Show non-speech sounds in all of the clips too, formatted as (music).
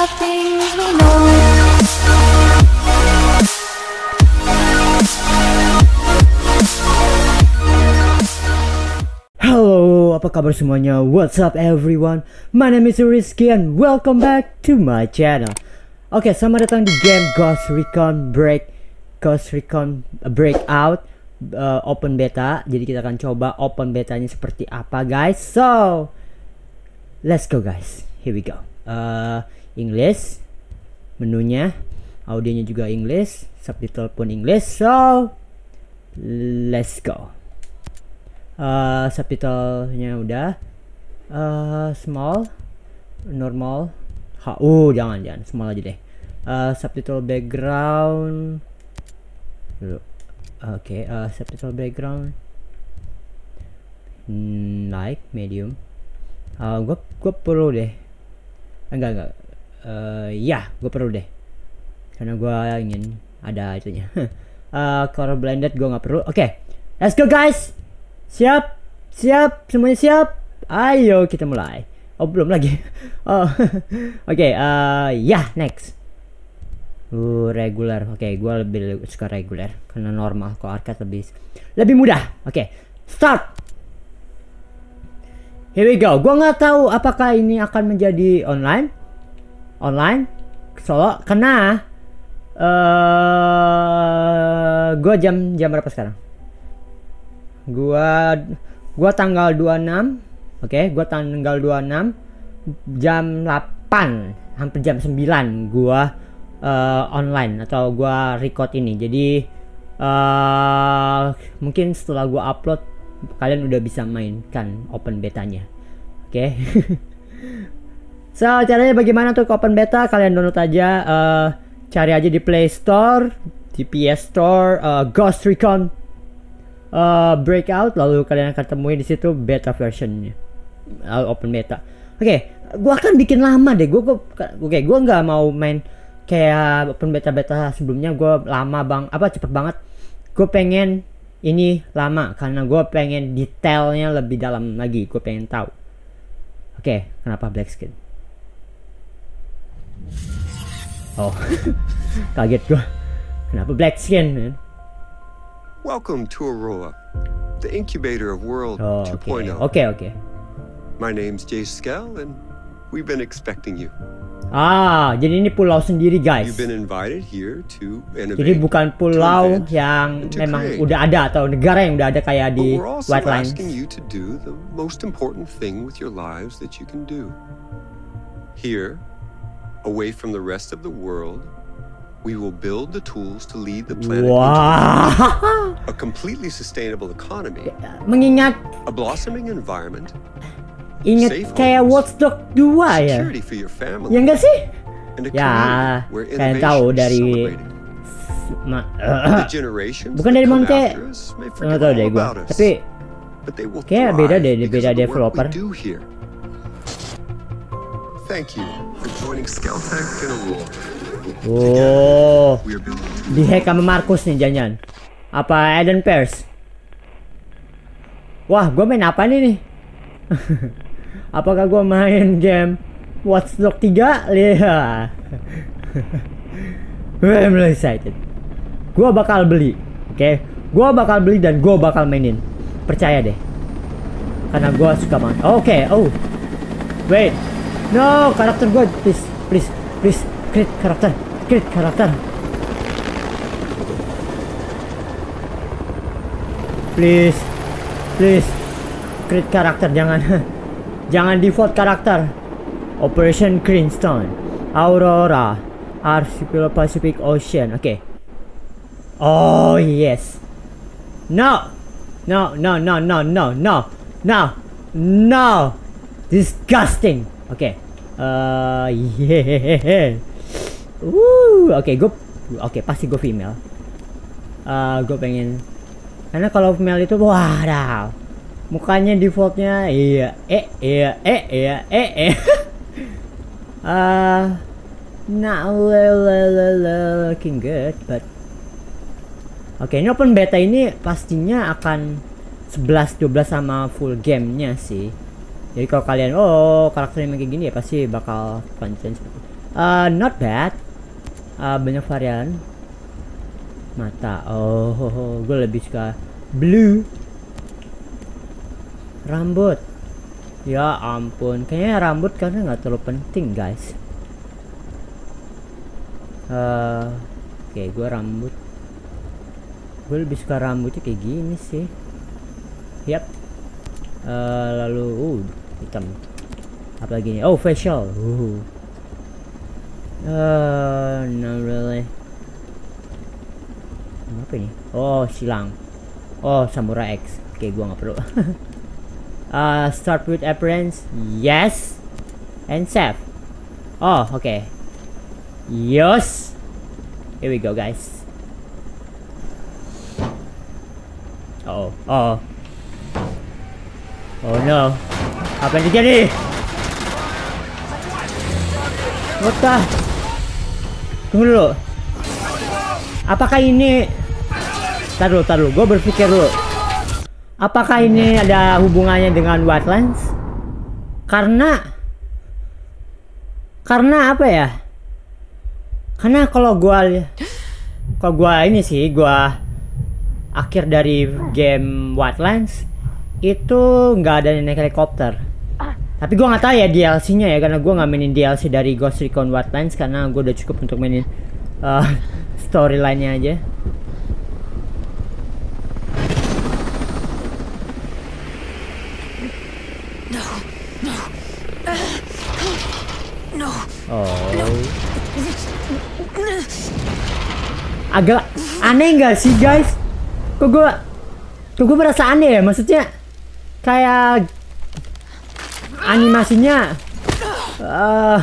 of. Halo, apa kabar semuanya? What's up everyone? My name is Rizky and welcome back to my channel. Oke, selamat datang di game Ghost Recon Break Ghost Recon Breakout uh, Open Beta. Jadi kita akan coba open betanya seperti apa, guys. So, let's go, guys. Here we go. Uh, English menunya, audionya juga English, subtitle pun English. So, let's go. Uh, subtitlenya udah. Uh, small normal ha uh jangan jangan small aja deh. Uh, subtitle background dulu. Oke okay, uh, subtitle background hmm, like medium. Uh, gue gue perlu deh. Enggak enggak uh, ya gue perlu deh karena gue ingin ada itunya uh, (laughs) color blended gue nggak perlu oke okay, let's go guys Siap? Siap? Semuanya siap? Ayo kita mulai. Oh, belum lagi. (laughs) Oh. (laughs) Oke, okay, uh, ya, yeah, next. Uh, regular. Oke, okay, gua lebih suka regular karena normal kok arcade lebih lebih mudah. Oke, okay, start. Here we go. Gua nggak tahu apakah ini akan menjadi online. Online solo karena uh, gua jam jam berapa sekarang? gua gua tanggal 26 oke okay, gua tanggal 26 jam 8 hampir jam 9 gua uh, online atau gua record ini jadi uh, mungkin setelah gua upload kalian udah bisa mainkan open betanya oke okay? (laughs) so caranya bagaimana untuk open beta? Kalian download aja uh, cari aja di Play Store di PS Store uh, Ghost Recon. Uh, breakout lalu kalian akan temuin di situ beta versionnya. Uh, open beta. Oke okay, gua akan bikin lama deh. Gua, oke okay, gua nggak mau main kayak open beta beta sebelumnya. Gua lama bang apa cepet banget. Gue pengen ini lama karena gue pengen detailnya lebih dalam lagi. Gue pengen tahu. Oke okay, kenapa black skin oh (laughs) kaget gue kenapa black skin man? Welcome to Aurora, the incubator of World Oh, 2.0. oke. Oke, oke. My name's Jay Skell, and we've been expecting you. Ah, jadi ini pulau sendiri, guys. You've been invited here to innovate. Jadi bukan pulau invent, yang memang create. udah ada atau negara yang udah ada kayak di White Lines. asking you to do the most important thing with your lives that you can do. Here, away from the rest of the world, we will build the tools to lead the planet into a completely sustainable economy, mengingat a blossoming environment, ingat kayak homes. Watch Dogs 2 ya. for your family, Ya enggak sih? Ya, kalian tahu dari. Ma generations Bukan dari Monte. Nggak tahu deh us, Tapi kayak beda deh, beda developer. Thank you for joining Skeltech in oh, We are building di hack sama Markus nih jangan. Apa Eden Pierce? Wah, gue main apa nih nih? (laughs) Apakah gue main game Watch Dogs 3? Lihat. (laughs) I'm really excited. Gue bakal beli, oke? Gue bakal beli dan gue bakal mainin. Percaya deh. Karena gue suka banget. Oke, oh. Wait. No, karakter gue. Please, please, please. Create karakter. Create karakter. Please. Please. Create karakter. Jangan. (laughs) Jangan default karakter. Operation Greenstone. Aurora. Archipelago Pacific Ocean. Oke. Okay. Oh, yes. No. No, no, no, no, no, no. No. No. Disgusting. Okay. Eh, yeah. Oke, gue Oke, pasti gue female. Eh, gue pengen karena kalau female itu wadaw. Mukanya defaultnya iya, eh iya, eh iya, eh eh. Uh, not well, well, well, looking good, but Oke, ini open beta ini pastinya akan 11 12 sama full gamenya sih. Jadi kalau kalian oh karakternya kayak gini ya pasti bakal seperti Uh, not bad. Uh, banyak varian. Mata. Oh, (laughs) gue lebih suka blue. Rambut. Ya ampun, kayaknya rambut karena nggak terlalu penting guys. Eh, Oke, gue rambut. Gue lebih suka rambutnya kayak gini sih. Yap. Eh, lalu, uh, hitam. Apa lagi nih? Oh, facial. Uh. Not really. Apa ini? Oh, silang. Oh, samurai X. Oke, gua nggak perlu. (laughs) uh, start with appearance. Yes. And save. Oh, okay. Yes. Here we go, guys. Oh, oh. Oh no. Apa yang terjadi? What? Tunggu dulu. Apakah ini tar dulu. Gue berpikir dulu. Apakah ini ada hubungannya dengan Wildlands? Karena karena apa ya? Karena kalau li- kalau gua ini sih gua akhir dari game Wildlands itu nggak ada naik helikopter. Tapi gua nggak tahu ya DLC-nya ya karena gua nggak mainin DLC dari Ghost Recon Wildlands karena gua udah cukup untuk mainin uh, (laughs) storyline-nya aja. Oh. Agak aneh nggak sih guys? Kok gua kok gua merasa aneh ya? Maksudnya kayak animasinya eh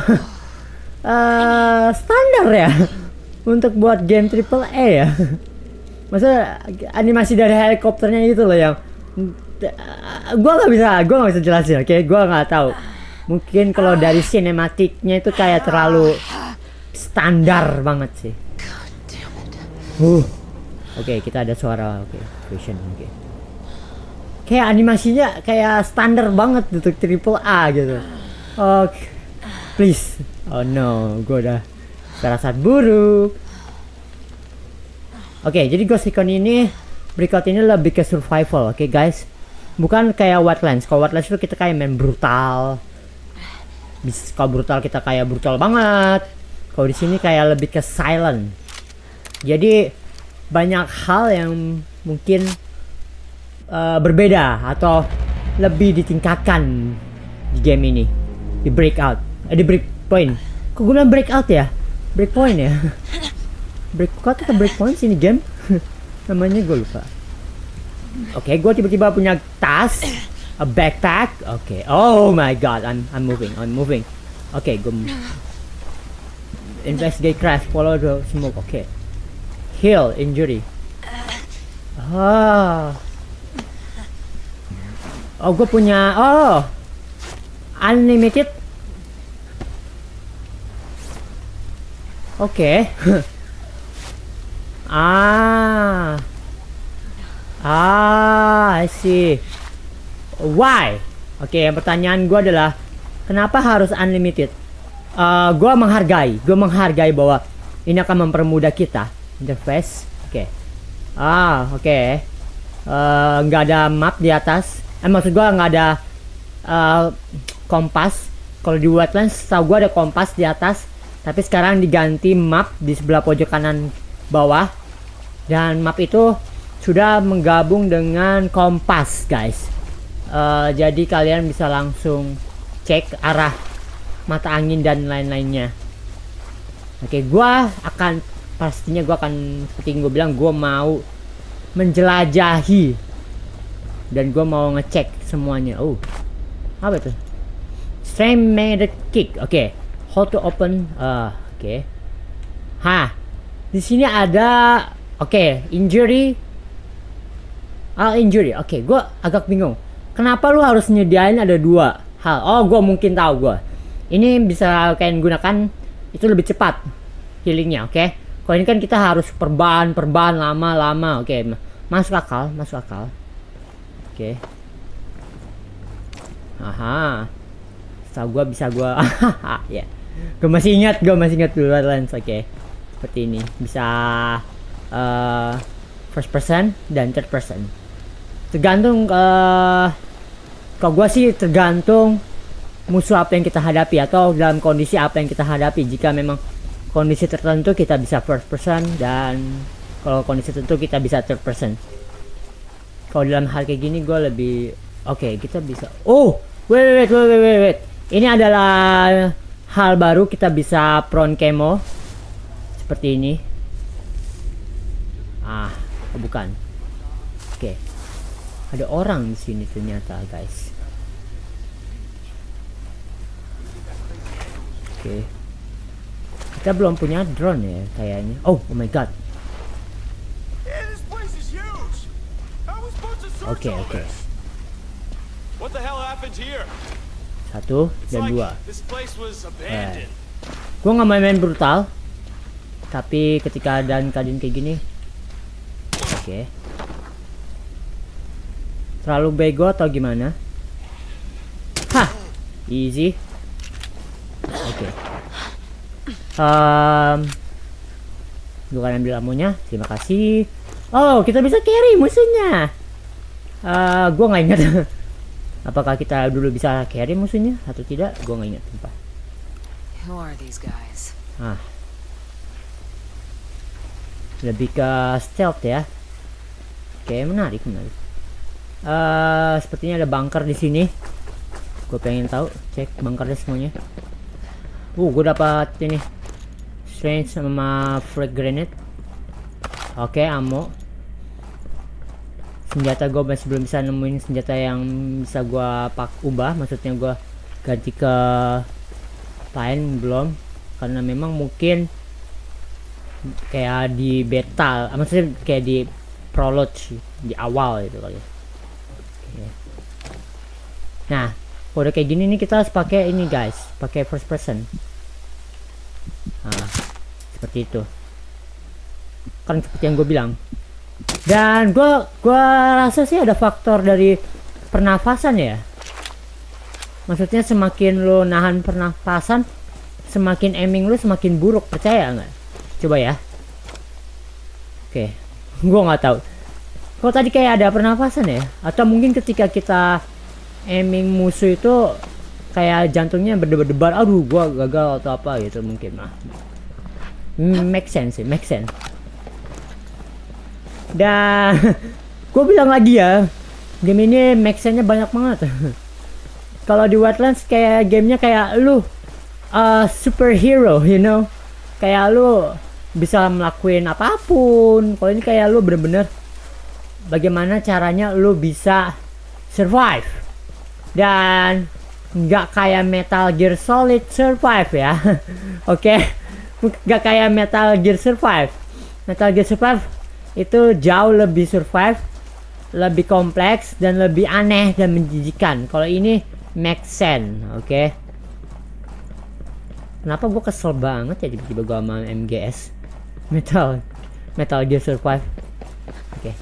eh, standar ya untuk buat game triple A ya. Maksudnya animasi dari helikopternya itu loh yang gua nggak bisa gua nggak bisa jelasin oke? Gua nggak tahu. Mungkin kalau dari sinematiknya itu kayak terlalu standar banget sih. Uh oke kita ada suara oke vision oke kayak animasinya kayak standar banget untuk triple A gitu. Oke please. Oh no gua udah firasat buruk. Oke jadi Ghost Recon ini berikut ini lebih ke survival oke guys? Bukan kayak Wetlands. Kalau Wetlands itu kita kayak main brutal. Bis kalau brutal kita kayak brutal banget. Kalau di sini kayak lebih ke silent. Jadi banyak hal yang mungkin eh, berbeda atau lebih ditingkatkan di game ini. Di breakout. Eh, di breakpoint kok gue bilang breakout ya? Breakpoint ya? (laughs) Breakout atau breakpoint sini game? (laughs) Namanya gue lupa. Oke gue tiba-tiba punya tas a backpack. Oke. Oh my god I'm I'm moving I'm moving. Oke gue investigate crash follow the smoke. Oke. Heal injury. Ah oh gue punya oh. Unlimited. Oke. (laughs) Ah. Ah I see. Why? Oke yang pertanyaan gue adalah kenapa harus unlimited? Eh gue menghargai gue menghargai bahwa ini akan mempermudah kita. Interface oke. Ah oke. Eh, nggak ada map di atas eh maksud gue nggak ada eh, kompas. Kalau di wetlands tahu gue ada kompas di atas. Tapi sekarang diganti map di sebelah pojok kanan bawah. Dan map itu sudah menggabung dengan kompas guys. Eh, jadi kalian bisa langsung cek arah mata angin dan lain-lainnya. Oke gua akan pastinya gua akan seperti yang gue bilang gua mau menjelajahi dan gua mau ngecek semuanya oh apa itu strength kick oke hold to open ah oke ha di sini ada oke injury Al injury. Oke, gua agak bingung. Kenapa lu harus nyediain ada dua hal? Oh, gua mungkin tahu gua. Ini bisa kalian gunakan itu lebih cepat healingnya, oke? Kalau ini kan kita harus perban, perban lama-lama, oke? Masuk akal, masuk akal. Oke. Aha. Setahu gua bisa gua (laughs) ya. gue masih ingat, gue masih ingat dulu lens. Oke, seperti ini bisa eh first person dan third person. Tergantung eh kalau gue sih tergantung musuh apa yang kita hadapi atau dalam kondisi apa yang kita hadapi. Jika memang kondisi tertentu kita bisa first person dan kalau kondisi tertentu kita bisa third person. Kalau dalam hal kayak gini gue lebih oke kita bisa. Oh, wait wait wait wait wait. Ini adalah hal baru kita bisa prone camo seperti ini. Ah, oh, bukan. Oke. Ada orang di sini ternyata, guys. Oke. Kita belum punya drone ya kayaknya. Oh, oh my god. Oke, all oke. this? What the hell happened here? Satu dan dua. abandoned. Gue nggak main main brutal. Tapi ketika dan keadaan kayak gini, oke. Terlalu bego atau gimana? Hah, easy. Oke. Um, gue akan ambil amunya. Terima kasih. Oh, kita bisa carry musuhnya. Eh, gue nggak ingat. (laughs) Apakah kita dulu bisa carry musuhnya atau tidak? Gue nggak ingat. Guys? Ah. Lebih ke stealth ya. Oke, menarik, menarik. Eh, sepertinya ada bunker di sini. Gue pengen tahu, cek bunkernya semuanya. Uh, gue dapat ini. Strange sama frag grenade. Oke, ammo. Senjata gue masih belum bisa nemuin senjata yang bisa gue pak ubah. Maksudnya gue ganti ke lain belum. Karena memang mungkin kayak di beta maksudnya kayak di prologue di awal itu kali Oke. nah udah kayak gini nih kita harus pakai ini guys. Pakai first person. Nah seperti itu. Kan seperti yang gue bilang dan gue gua rasa sih ada faktor dari pernafasan ya. Maksudnya semakin lo nahan pernafasan semakin aiming lu semakin buruk. Percaya nggak? Coba ya. Oke gua nggak tahu. Kalau tadi kayak ada pernafasan ya atau mungkin ketika kita aiming musuh itu kayak jantungnya berdebar-debar aduh gua gagal atau apa gitu mungkin nah Hmm, make sense sih make sense dan (laughs) gue bilang lagi ya game ini make banyak banget. (laughs) Kalau di Wetlands kayak gamenya kayak lu uh, superhero you know? Kayak lu bisa melakukan apa pun. Kalau ini kayak lu bener-bener bagaimana caranya lu bisa survive. Dan nggak kayak Metal Gear Solid survive ya. (laughs) Oke? Nggak kayak Metal Gear Survive. Metal Gear Survive itu jauh lebih survive lebih kompleks dan lebih aneh dan menjijikan. Kalau ini make sense oke? Kenapa gue kesel banget ya tiba-tiba gue sama MGS Metal Metal Gear Survive. Oke.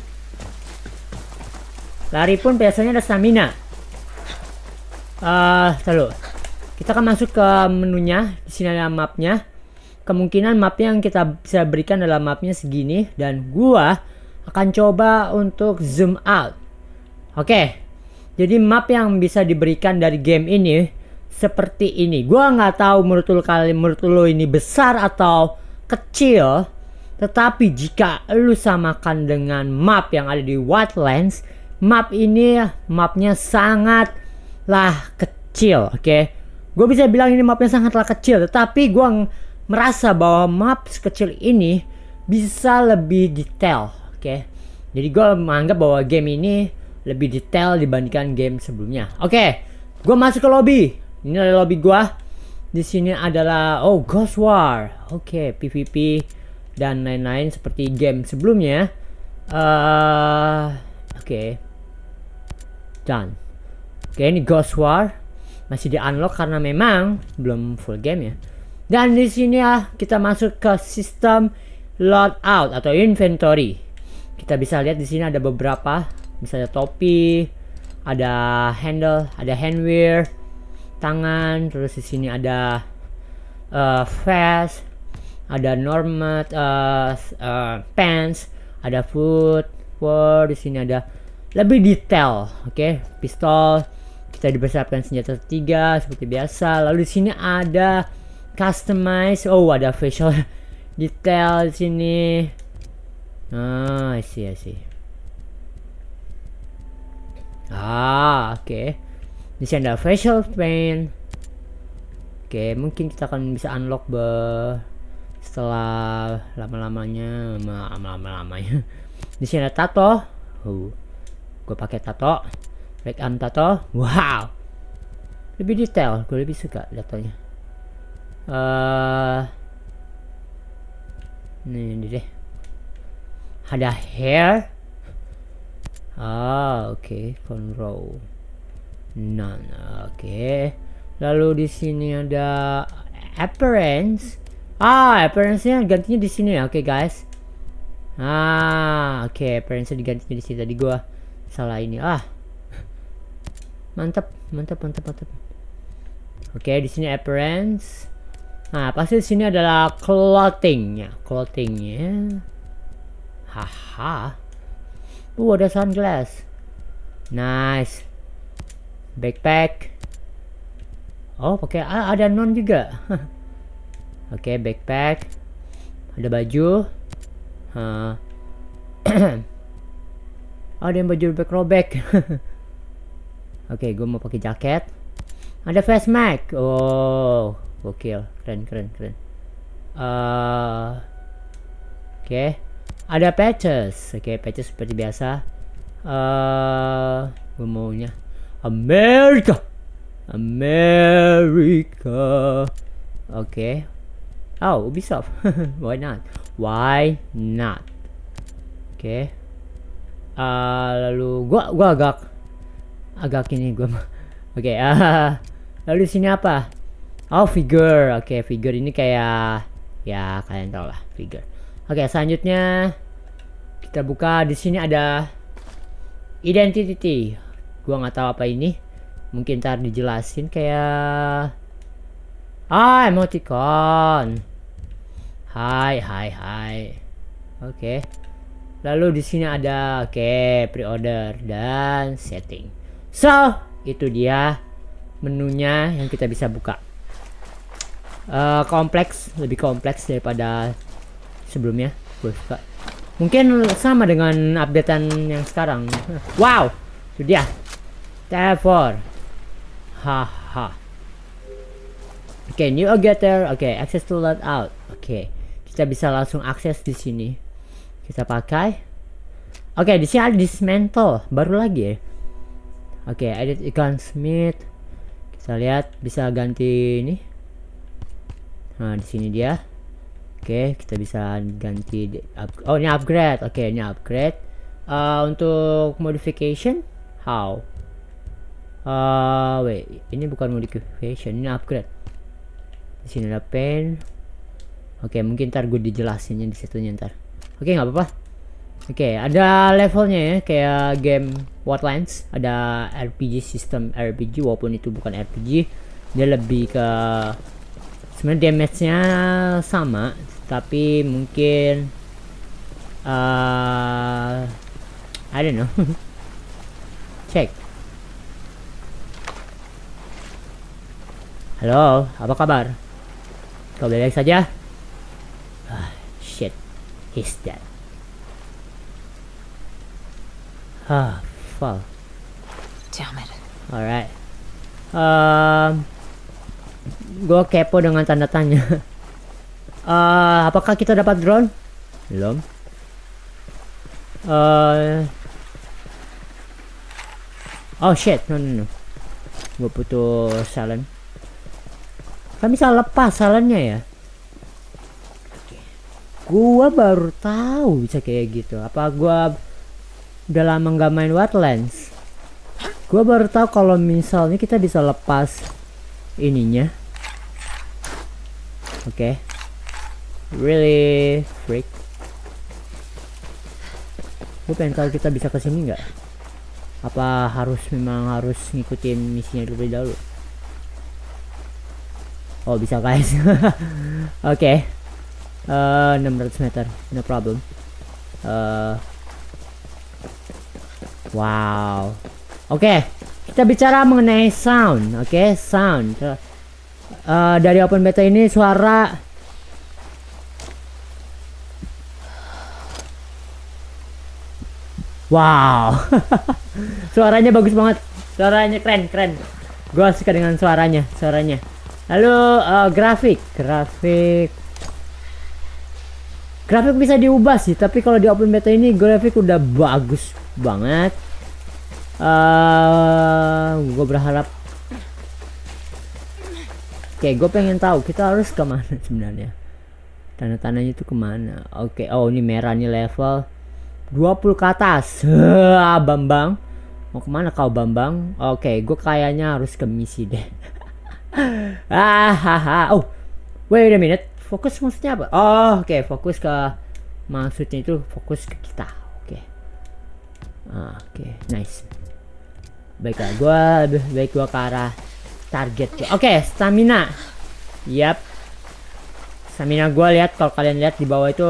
Lari pun biasanya ada stamina. Eh uh, kita akan masuk ke menunya di sini ada mapnya kemungkinan mapnya yang kita bisa berikan adalah mapnya segini dan gua akan coba untuk zoom out oke jadi map yang bisa diberikan dari game ini seperti ini gua nggak tahu menurut lu kali menurut lu ini besar atau kecil tetapi jika lu samakan dengan map yang ada di Wildlands map ini mapnya sangatlah kecil oke okay? gue bisa bilang ini mapnya sangatlah kecil tetapi gue merasa bahwa map sekecil ini bisa lebih detail oke? Okay? jadi gue menganggap bahwa game ini lebih detail dibandingkan game sebelumnya oke? Okay, gue masuk ke lobby. Ini adalah lobby gue di sini adalah oh Ghost War. Oke okay, PVP dan lain-lain seperti game sebelumnya. Uh, oke. Okay. done. Oke okay, ini Ghost War. Masih di unlock karena memang belum full game ya dan di sini ya kita masuk ke sistem loadout atau inventory kita bisa lihat di sini ada beberapa misalnya topi ada handle ada handwear tangan terus di sini ada uh, fast, ada normal uh, s- uh, pants, ada food, war di sini ada lebih detail, oke? Pistol kita dipersiapkan senjata tiga seperti biasa. Lalu di sini ada customize, oh ada facial (laughs) detail di sini. Ah, I see, I see. Ah, oke. Di sini ada facial paint. Oke, mungkin kita akan bisa unlock be setelah lama-lamanya, lama-lamanya. (laughs) Di sini ada tato. Uh, gue pakai tato. Back arm tato. Wow. Lebih detail, gue lebih suka tatonya. Eh, ini deh. Ada hair. Ah, oke, control. None. Oke. Lalu di sini ada appearance. Ah, appearance-nya gantinya di sini ya. Oke, guys. Ah, oke, appearance-nya digantinya di sini. Tadi gua salah ini. Ah. Mantap, mantap, mantap, mantap. Oke, di sini appearance. Nah, pasti sini adalah clothing-nya. Clothing-nya. Haha. Uh, ada sunglass. Nice. Backpack. Oh, pakai ah, ada non juga. (laughs) Oke, backpack. Ada baju. Hah. (clears throat) ada yang baju robek-robek. (laughs) Oke, gue mau pakai jaket. Ada face mask. Oh, gokil. Keren, keren, keren. Eh, Oke. Ada patches. Oke, patches seperti biasa. Eh, gue maunya Amerika. Amerika. Oke. Oh, Ubisoft. (laughs) Why not? Why not? Oke. Ah, lalu gua gua agak agak ini gua. (laughs) Oke, ah. (laughs) lalu di sini apa? Oh, figure. Oke, figure ini kayak ya kalian tahu lah, figure. Oke, selanjutnya kita buka di sini ada identity. Gua nggak tahu apa ini. Mungkin ntar dijelasin kayak ah emoticon. Hai, hai, hai. Oke. Lalu di sini ada oke pre-order dan setting. So, itu dia menunya yang kita bisa buka. Eh, kompleks, lebih kompleks daripada sebelumnya. Gue suka. Mungkin sama dengan updatean yang sekarang. Wow, itu dia. Teleport. Haha. Oke, new getter. Oke, access to loadout. Oke, kita bisa langsung akses di sini. Kita pakai. Oke, di sini ada dismantle, baru lagi ya. Oke, edit icon smith. Kita lihat bisa ganti ini. Nah, di sini dia. Oke, kita bisa ganti up- oh ini upgrade. Oke, ini upgrade. Eh, untuk modification how? Eh, wait, ini bukan modification, ini upgrade. Di sini ada pen. Oke, mungkin ntar gue dijelasinnya di situnya ntar. Oke, nggak apa-apa. Oke, ada levelnya ya, kayak game Wildlands. Ada RPG sistem RPG, walaupun itu bukan RPG. Dia lebih ke sebenarnya damage-nya sama, tapi mungkin uh, I don't know. (laughs) Cek. Halo, apa kabar? Kau baik saja? Ah, shit. He's dead. Ah, fuck. Damn it. Alright. Um, gue kepo dengan tanda tanya. (laughs) Eh, apakah kita dapat drone? Belum. Eh, oh shit, no no no. Gue putus salon. Kan bisa lepas salonnya ya? Gua baru tahu bisa kayak gitu. Apa gua udah lama nggak main Wetlands? Gua baru tahu kalau misalnya kita bisa lepas ininya. Oke. Really freak. Gue pengen tahu kita bisa ke sini nggak? Apa harus memang harus ngikutin misinya lebih dahulu? Oh bisa guys. (laughs) Oke. Eh 600 meter, no problem. Eh wow. Oke, kita bicara mengenai sound. Oke, sound. Eh, dari open beta ini suara Wow. (laughs) suaranya bagus banget. Suaranya keren, keren. Gua suka dengan suaranya, suaranya. Lalu eh, grafik, grafik. Grafik bisa diubah sih, tapi kalau di open beta ini grafik udah bagus banget. Eh, gue berharap. Oke, gue pengen tahu kita harus ke mana (laughs) sebenarnya. Tanda-tandanya itu ke mana? Oke, oh ini merah nih level 20 ke atas. (laughs) Ah, Bambang. Mau ke mana kau Bambang? Oke, gue kayaknya harus ke misi deh. (laughs) ah, haha. Oh, wait a minute. Fokus maksudnya apa? Oh, oke. Fokus ke maksudnya itu fokus ke kita. Oke. Ah, oke. Nice. Baiklah, gue lebih baik gue ke arah target. Oke, stamina. Yap. Stamina gue lihat kalau kalian lihat di bawah itu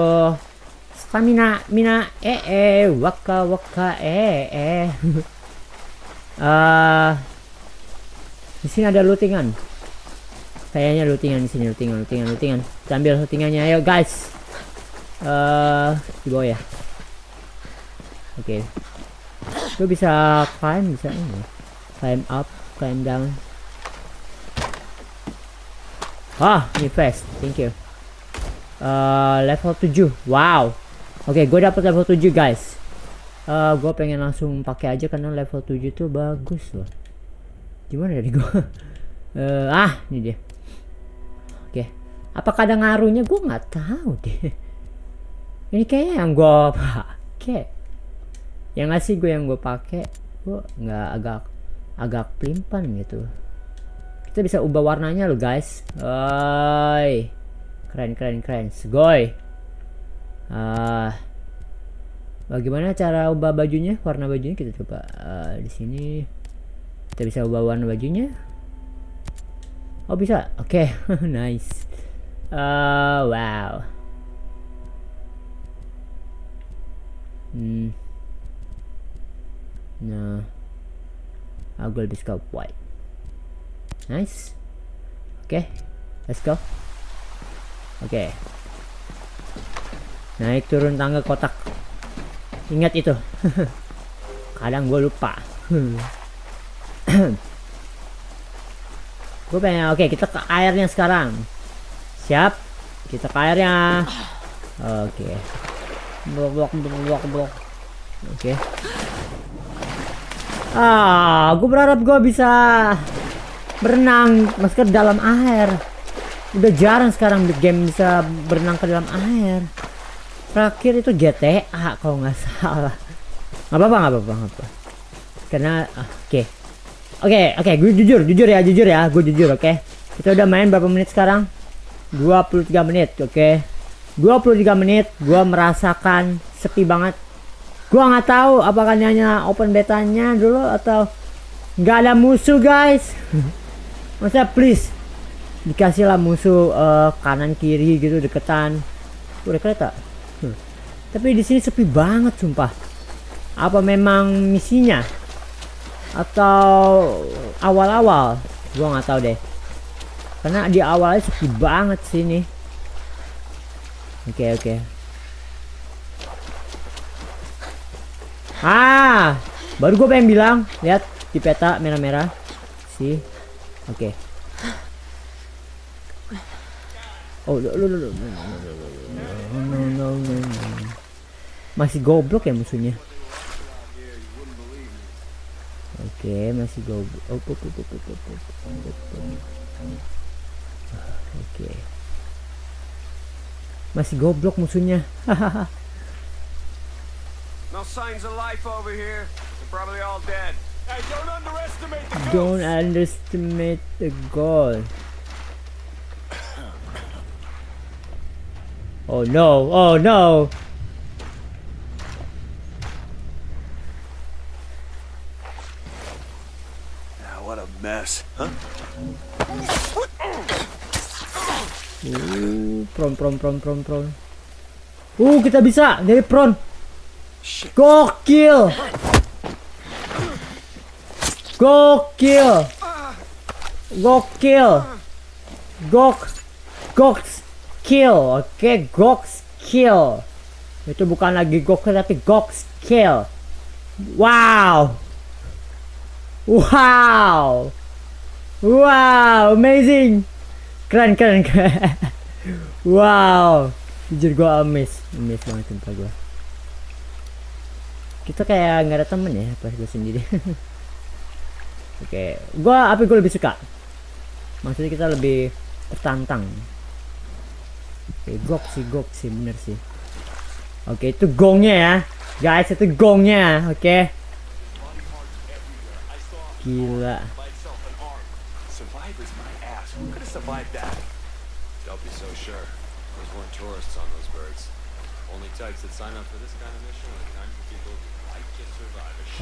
stamina mina eh eh waka waka eh eh. (laughs) Eh, di sini ada lootingan. Kayaknya lootingan di sini lootingan lootingan lootingan. Ambil lootingannya ayo guys. Eh di bawah ya. Oke. Gue bisa climb bisa ini. Climb up climb down ah ini fast. Thank you. Eh, level 7 wow. Oke gue dapet level 7 guys. Eh, gue pengen langsung pakai aja karena level 7 tuh bagus loh. Gimana dari gue Eh, (laughs) ah ini dia. Oke. Apakah ada ngaruhnya? Gue nggak tahu deh. (laughs) Ini kayaknya yang gue pakai. Yang ngasih gue yang gue pakai? Gue nggak agak agak pelimpan gitu kita bisa ubah warnanya loh guys. Oi. keren keren keren. Segoy. Ah. Bagaimana cara ubah bajunya? Warna bajunya kita coba Ah, di sini. Kita bisa ubah warna bajunya. Oh bisa? Oke. (laughs) Nice. Ah, wow. Hmm. Nah. Aku lebih suka white nice. Oke let's go. Oke naik turun tangga kotak. Ingat itu. (laughs) Kadang gue lupa. (coughs) Gue pengen oke kita ke airnya sekarang. Siap? Kita ke airnya. Oke blok blok blok blok blok. Oke ah gue berharap gue bisa berenang masuk ke dalam air. Udah jarang sekarang di game bisa berenang ke dalam air. Terakhir itu GTA kalau nggak (laughs) salah. Nggak apa-apa nggak apa-apa apa karena ah, oke. Oke oke gue jujur jujur ya jujur ya gue jujur oke. Kita udah main berapa menit sekarang? 23 menit oke. 23 menit gue merasakan sepi banget. Gue nggak tahu apakah ini hanya open betanya dulu atau nggak ada musuh guys (laughs) maksudnya please dikasihlah musuh eh, kanan kiri gitu deketan. Udah kereta Hmm. tapi di sini sepi banget sumpah. Apa memang misinya? Atau awal-awal? Gua nggak tahu deh. Karena di awalnya sepi banget sini. Oke oke. Ah baru gue pengen bilang lihat di peta merah-merah. Sih oke oh lu lu lu no no no no masih goblok ya musuhnya oke masih goblok oh, oh, oh, oh, oh, oh, oh, oh, oh. oke masih goblok musuhnya No signs of life over here. They're probably all dead. Don't underestimate the don't underestimate the goal oh no oh no Ah, what a mess, huh? Uh, pron pron pron pron pron. Uh, kita bisa dari pron. Gokil. Gokil. Gokil. Gok. Goks kill. Oke, goks kill. Itu bukan lagi gokil tapi goks kill. Wow. Wow. Wow, amazing. Keren keren keren. (laughs) wow. Jujur gua amazed. Amazed banget sumpah gua. Kita kayak nggak ada temen ya pas gua sendiri. (laughs) oke okay. gua apa gua lebih suka maksudnya kita lebih tertantang oke okay, gok sih gok sih bener sih oke okay, itu gongnya ya guys itu gongnya oke okay. gila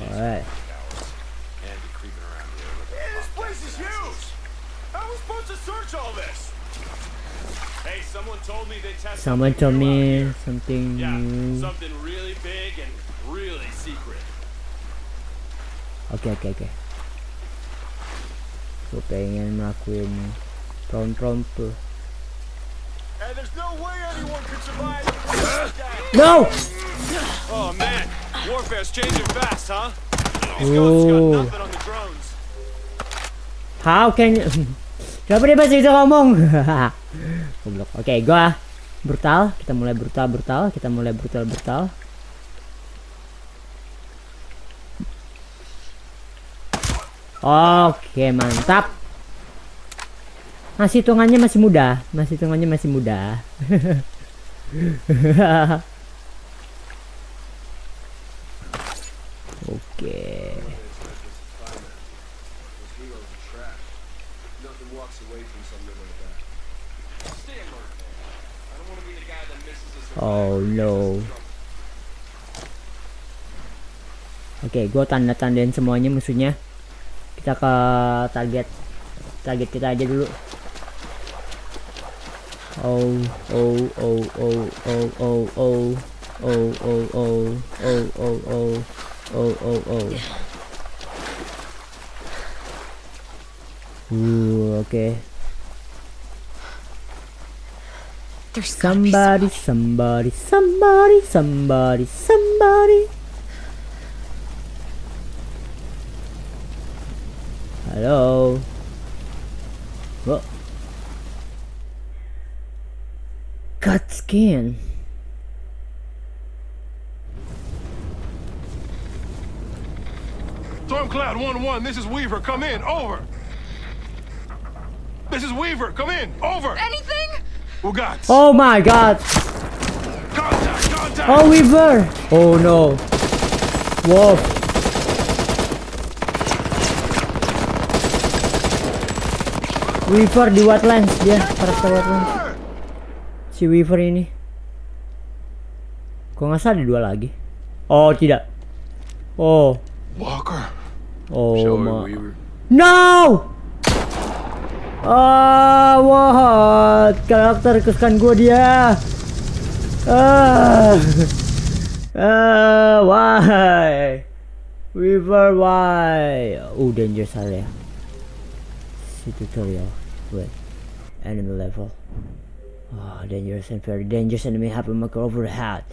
Alright. Cowards. And be creeping around here looking Man, this place is huge. How are we supposed to search all this? Hey, someone told me they tested. Someone something told new out me here. something Yeah, new. something really big and really secret. Oke oke oke. Gue pengen ngelakuin prom-prom tuh. There's no way anyone could survive. No! oh man, warfare's changing fast, huh? Oh. How can you... (laughs) Kenapa dia masih bisa ngomong? (laughs) Goblok. Oke, gua brutal. Kita mulai brutal brutal. Kita mulai brutal brutal. Oke, mantap. Masih hitungannya masih muda. Masih hitungannya masih muda. (laughs) Oke. Nothing walks away from something like that. Stay alert, man. I don't want to be the guy that misses his Oh no. Oke, gua tanda-tandain semuanya musuhnya. Kita ke target target kita aja dulu. Oh, oh, oh, oh, oh, oh, oh, oh, oh, oh, oh, oh, oh, oh, oh, oh. Uh, oke. There's Somebody, somebody, somebody, somebody, somebody. Hello. What? Cut skin. Stormcloud 1-1, this is Weaver, come in, over. This is Weaver, come in, over. Anything? Ugats, Oh my god. contact, contact. Oh, Weaver. Oh no. Wolf. Weaver di Wetlands dia karakter Wetlands. Si Weaver ini. Kok nggak salah ada dua lagi? Oh tidak. Oh. Walker. Oh ma. Weaver. No! Ah, what? Karakter kesukaan gue dia. Ah. Ah, why? Weaver, why? Oh, dangerous area. See tutorial. Wait. Enemy level. Oh, dangerous and very dangerous enemy happen marker overhead.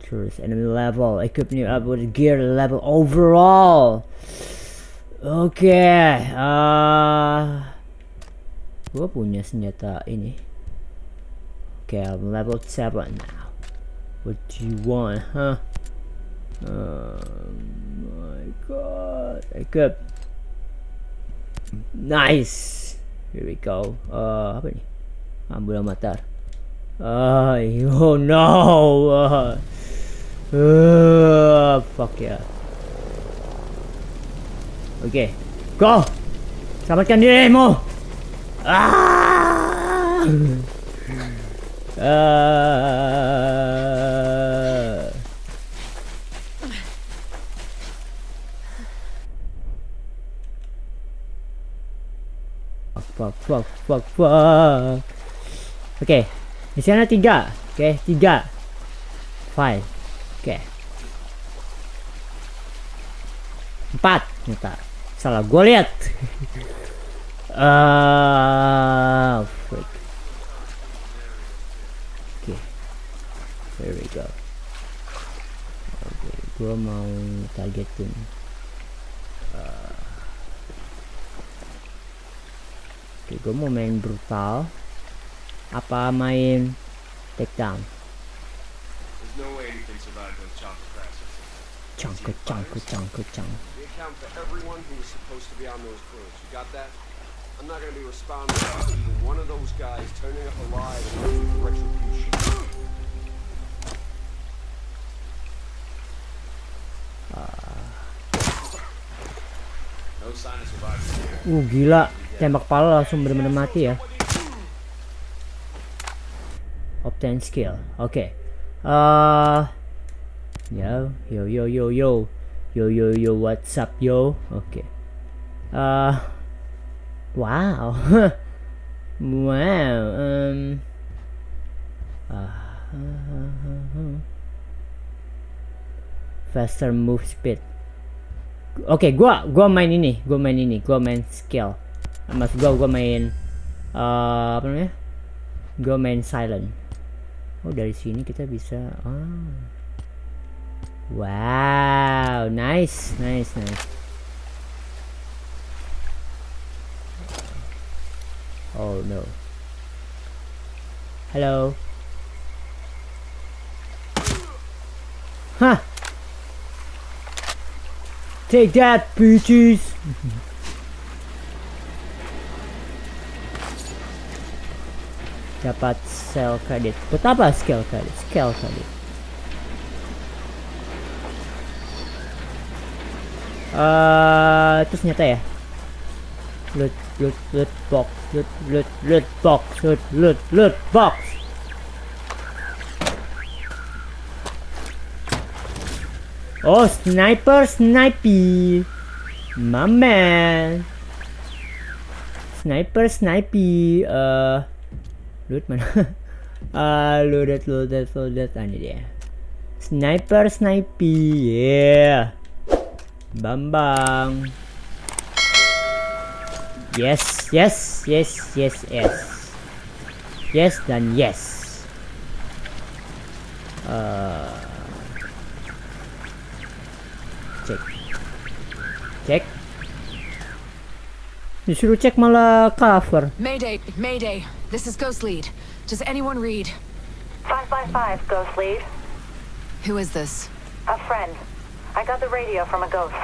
Tourist enemy level. Equip new up with gear level overall. Oke, eh gue punya senjata ini. Oke, I'm level 7 now. What do you want, huh? Oh my god. Equip. Nice. Here we go. Eh, apa nih? Ambil matar. Ah, oh no. Uh, (laughs) uh, fuck ya. Oke, go. Selamatkan dirimu. Ah. Fuck, fuck, fuck, fuck, fuck. Oke, di sana tiga. Oke, tiga. Five. Oke. Empat. Ternyata. Salah, gue lihat. (laughs) Ah, freak. Oke. There we go. Oke, gue mau targetin. Ah. Oke, gue mau main brutal. Apa main takedown? There's no way anything survived account for everyone who was supposed to be on those crews. You got that? I'm not gonna be responsible for even one of those guys turning up alive and looking for retribution. No sign of survivors here. Uh, gila. Tembak pala langsung bener-bener mati ya. Obtain skill. Oke. Eh Yo, yo, yo, yo, yo. Yo, yo, yo, what's up, yo? Oke. Eh wow. (laughs) wow. Um, ah, (laughs) faster move speed. Oke, gua gua main ini, gua main ini, gua main skill. Maksud gua gua main eh apa namanya? Gua main silent. Oh, dari sini kita bisa ah. Wow, nice, nice, nice. Oh no. Hello. Hah. Take that, bitches. Dapat sel kredit. Buat apa skill kredit? Skill kredit. Eh, terus nyata ya? Loot, loot, loot box, loot, loot, loot box, loot, loot, loot box. Oh, sniper, sniper. My man. Sniper, sniper. Eh, loot mana? Ah, (laughs) loaded, loaded, loaded. Ah, ini dia. Sniper, sniper. Yeah. Bambang. Yes, yes, yes, yes, yes. Yes dan yes. Uh, check. Cek. Disuruh cek malah cover. Mayday, Mayday. This is Ghost Lead. Does anyone read? 555, Ghost Lead. Who is this? A friend. I got the radio from a ghost.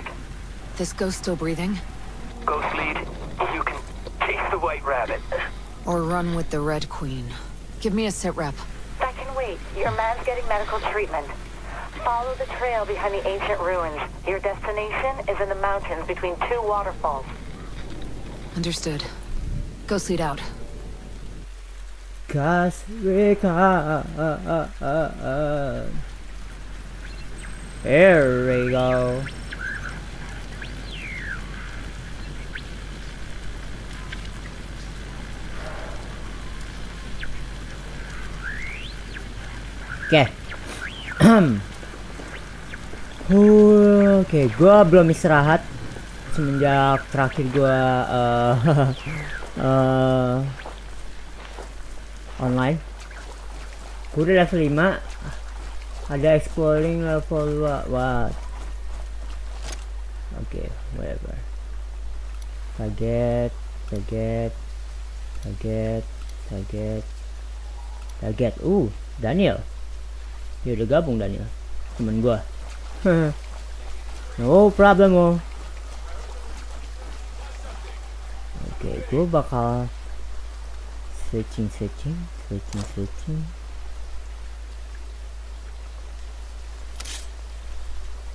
This ghost still breathing? Ghost lead, you can chase the white rabbit. Or run with the Red Queen? Give me a sit rep. That can wait. Your man's getting medical treatment. Follow the trail behind the ancient ruins. Your destination is in the mountains between two waterfalls. Understood. Ghost Lead out. Gas Rika. Here we go. Oke. Huh, (clears throat) Oke, gua belum istirahat semenjak terakhir gua eh (laughs) eh, online. Gua udah level 5 ada exploring level 2 what? Oke whatever. Target target target target target. Uh Daniel. Dia udah gabung Daniel. Temen gua. (laughs) No problem oh. Oke gua bakal searching searching searching searching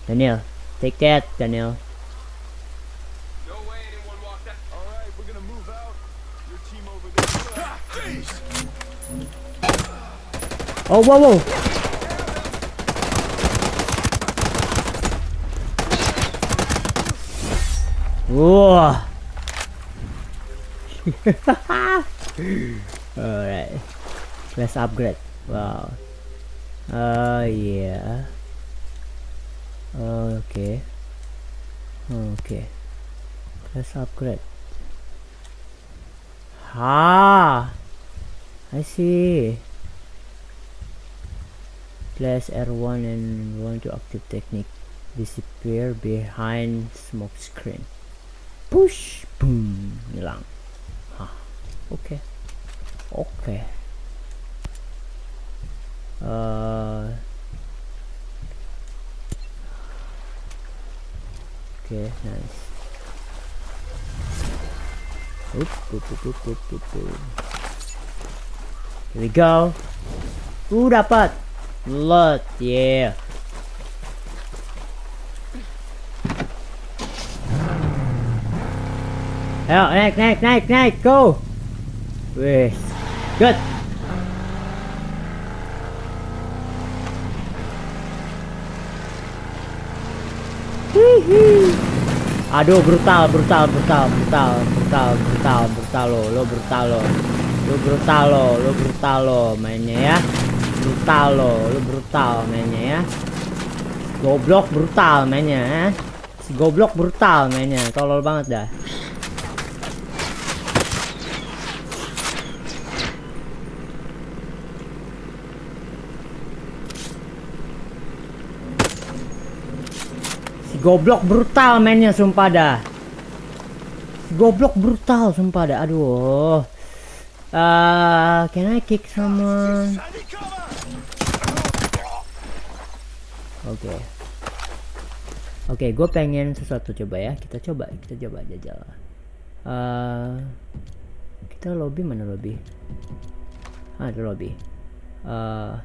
Daniel, take that, Daniel. No way anyone walked that. All right, we're gonna move out. Your team over there. Oh, whoa, whoa. Whoa. (laughs) Alright. Let's upgrade. Wow. Uh, yeah. Okay. Okay. Let's upgrade. Ah, I see. Place R1 and 1 to active technique. Disappear behind smoke screen. Push, boom, hilang. Hah, okay okay Uh, oke, nice. Oop, oop, oop, oop, oop, oop, oop. Here we go. Uh, dapat. Lot, yeah. Ayo, naik, naik, naik, naik, go. Wih, good. Hihi. Aduh, brutal, brutal, brutal, brutal, brutal, brutal, brutal lo, lo brutal lo, lo brutal lo, lo brutal lo mainnya ya, brutal lo, lo brutal mainnya ya, goblok brutal mainnya ya, goblok brutal mainnya, tolol banget dah. Goblok brutal mainnya sumpah dah. Goblok brutal sumpah dah. Aduh. Uh, can I kick someone? Oke. Okay. Oke, okay, gue pengen sesuatu coba ya. Kita coba, kita coba jajal. Uh, kita lobby mana lobby? Ada lobby. Uh,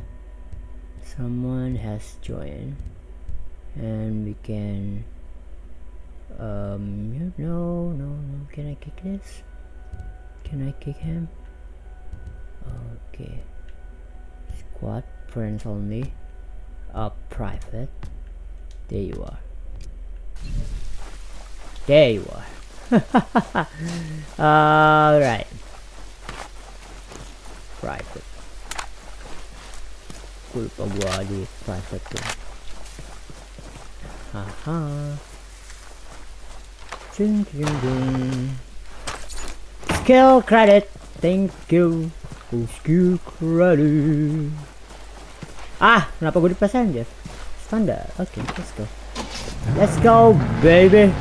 someone has joined. And we can um no no no can I kick this? Can I kick him? Okay. Squad friends only. Uh private. There you are. There you are. (laughs) All right private gua di private Haha. Ding, ding, ding. Skill credit. Thank you. Skill credit. Ah, kenapa gue dipesan Jeff? Standar. Oke, okay, let's go. Let's go, baby.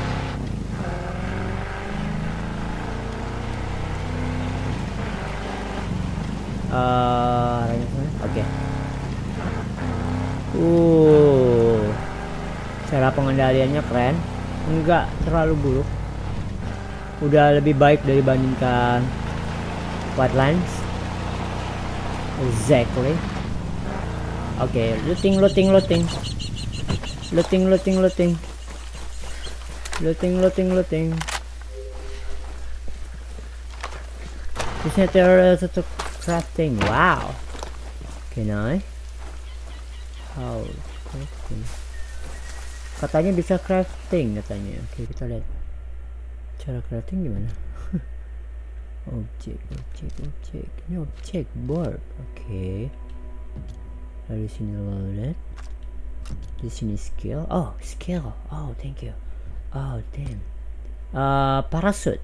Uh, Oke. Okay. Uh cara pengendaliannya keren. Enggak terlalu buruk. Udah lebih baik dibandingkan White Lines exactly. Oke okay, looting looting. Looting looting looting. Looting looting looting. Looting Terusnya ada satu crafting wow. Can I? How? crafting katanya bisa crafting katanya. Oke kita lihat. Cara crafting gimana? (laughs) Objek objek objek. Ini objek board. Oke. Lalu sini loaded di sini skill. Oh skill. Oh thank you. Oh damn. Uh, parachute.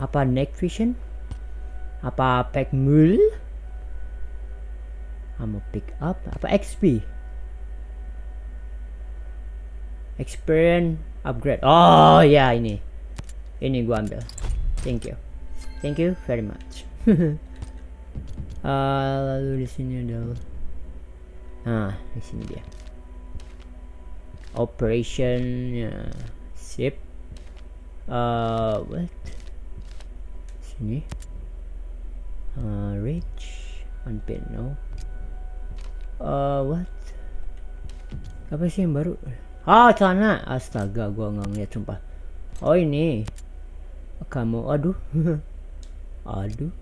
Apa night vision? Apa pack mule? Mau pick up. Apa XP experience upgrade. Oh ya ini. Ini gua ambil. Thank you. Thank you very much. Uh, (laughs) lalu di sini ada nah di sini dia. Operation ya sip. Uh, what? Sini. Uh, reach. Unpin no. Uh, what? Apa sih yang baru Ah, celana. Astaga, gua nggak ngeliat sumpah. Oh, ini. Kamu aduh. (laughs) aduh.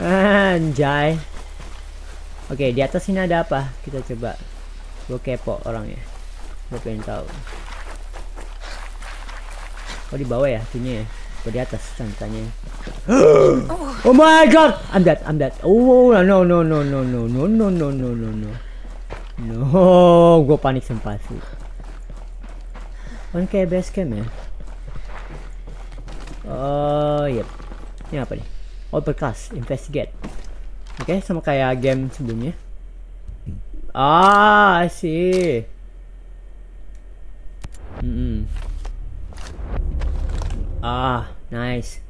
Anjay. Oke, di atas sini ada apa? Kita coba. Gue kepo orangnya. Gue pengen tahu. Oh di bawah ya, itunya ya. Apa di atas senjatanya? oh my god! I'm dead, I'm dead. Oh no no no no no no no no no no no. No, gue panik sumpah sih. Kan kayak base camp ya? Oh, yep. Ini apa nih? Oh, berkas, investigate. Oke, sama kayak game sebelumnya. Ah, I see. Hmm. Ah, nice.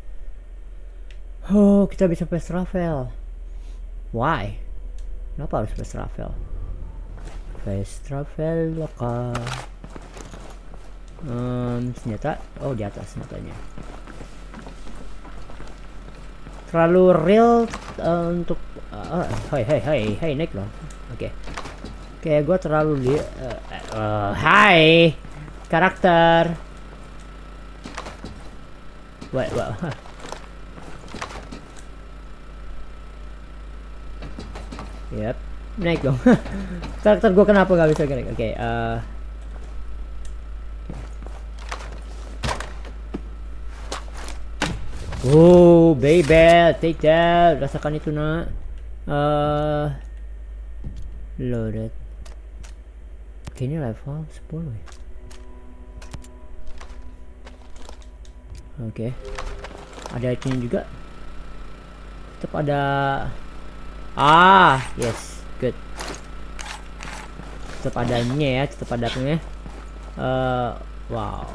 Oh, kita bisa fast travel. Why? Kenapa harus fast travel? Fast travel lokal. Um, senjata. Oh, di atas senjatanya. Terlalu real uh, untuk uh, hai hai hai hai naik loh. Oke. Okay. Kayak gue terlalu li uh, uh, hai karakter. Wait, wait. Yep, naik dong. (laughs) karakter gue kenapa gak bisa naik? Oke, okay, uh, Oh, baby, take that. Rasakan itu nak. Uh, loaded. Kayaknya level 10 ya. Oke. Okay. Ada ini juga. Tetap ada Ah, yes. Good. Tetap adanya ya, tetap ada punya. Uh, wow.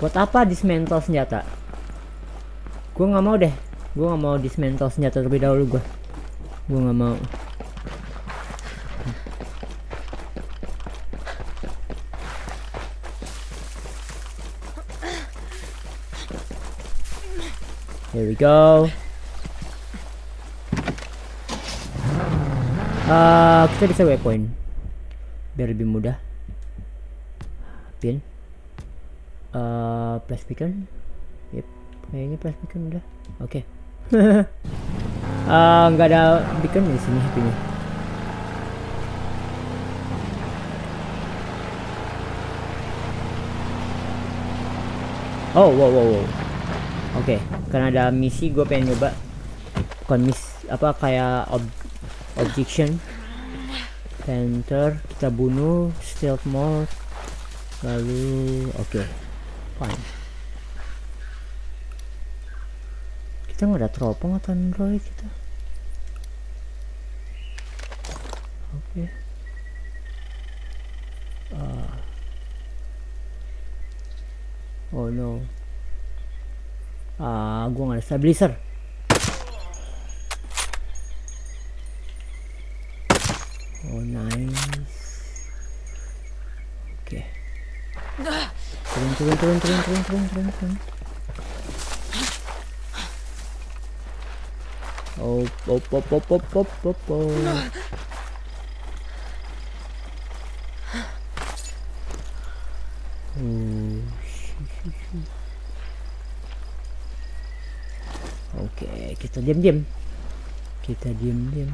Buat apa dismantle senjata? gue nggak mau deh gue nggak mau dismantle senjata terlebih dahulu gue gue nggak mau Here we go. Uh, kita bisa waypoint biar lebih mudah. Pin. Uh, plus beacon. Yep. Kayaknya plus beacon udah. Oke. Okay. (laughs) uh, nggak ada beacon di sini apinya. Oh, wow, wow, wow. Oke, okay. karena ada misi gue pengen nyoba. Bukan miss apa kayak ob objection. Panther kita bunuh stealth mode. Lalu oke. Okay. Fine. kita nggak ada teropong atau android kita oke okay. uh. oh no ah gua nggak ada stabilizer oh nice oke okay. turun turun turun turun turun turun turun Oh, oh, oh, oh, oh, oh, oh, oh. Oke, kita diam-diam. Kita diam-diam.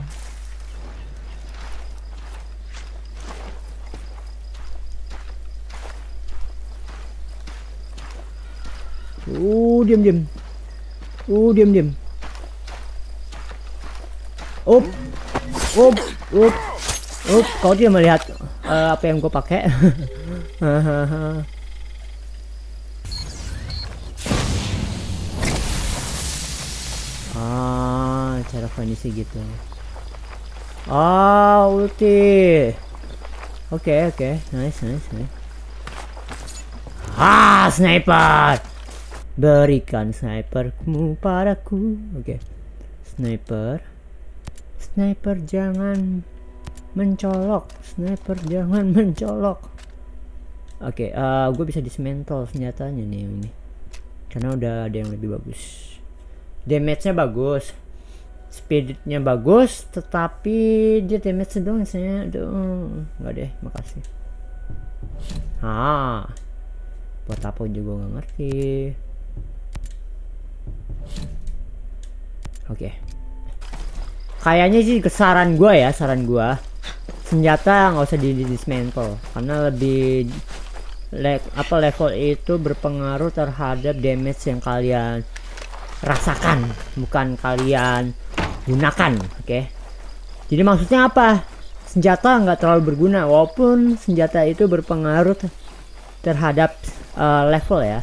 Uh, diam-diam. Uh, diam-diam. Up, up, up, up. Kau dia melihat uh, apa yang gue pakai. (laughs) ah, cara finishnya gitu. Ah, ulti. Oke, okay, oke. Okay. Nice, nice, nice. Ah, sniper. Berikan snipermu padaku. Oke. Okay. Sniper. Sniper jangan mencolok. Sniper jangan mencolok. Oke, okay, uh, gue bisa dismantle senjatanya nih ini. Karena udah ada yang lebih bagus. Damage-nya bagus. Speed-nya bagus, tetapi dia damage doang saya aduh, enggak deh, makasih. Ah. Buat apa juga nggak ngerti. Oke. Okay kayaknya sih kesaran gue ya saran gue senjata nggak usah di dismantle karena lebih le apa level itu berpengaruh terhadap damage yang kalian rasakan, bukan kalian gunakan, oke? Jadi maksudnya apa? Senjata nggak terlalu berguna, walaupun senjata itu berpengaruh terhadap uh, level ya.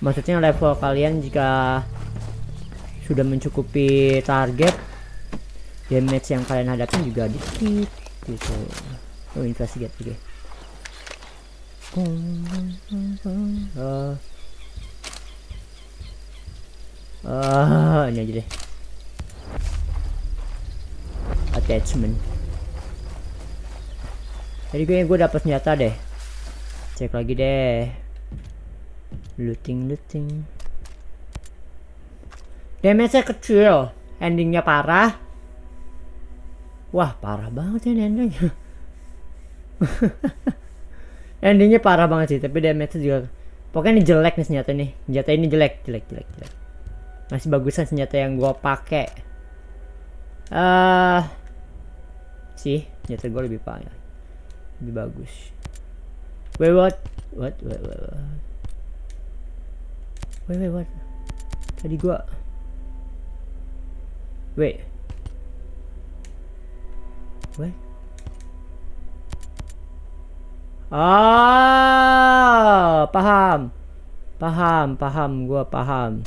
Maksudnya level kalian jika sudah mencukupi target, damage yang kalian hadapi juga dikit gitu. Oh investigate oke. Okay. Uh, uh, ini aja deh. Attachment. Tadi gue gue dapat senjata deh. Cek lagi deh. Looting looting. Damage-nya kecil, endingnya parah. Wah parah banget ya endingnya. (laughs) endingnya parah banget sih tapi damage juga pokoknya ini jelek nih senjata nih senjata ini jelek jelek jelek jelek masih bagusan senjata yang gua ah uh, sih senjata gua lebih parah lebih bagus. Wait what? What wait wait what? Wait wait what? Tadi gua wait. Wait Ah, paham. Paham, paham, gua paham.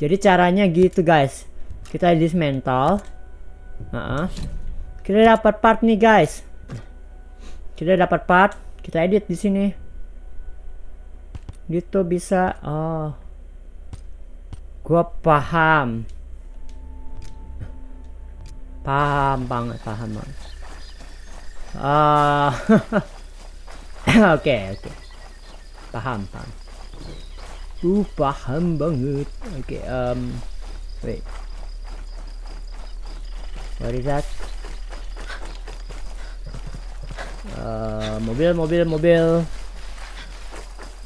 Jadi caranya gitu, guys. Kita dismantle. Uh -uh. Kita dapat part nih, guys. Kita dapat part, kita edit di sini. Gitu bisa. Oh. Gua paham. Paham banget, paham banget. Ah. (laughs) Oke, oke. Paham, paham. Uh, paham banget. Oke, okay, um wait. What is that? Uh, mobil, mobil, mobil.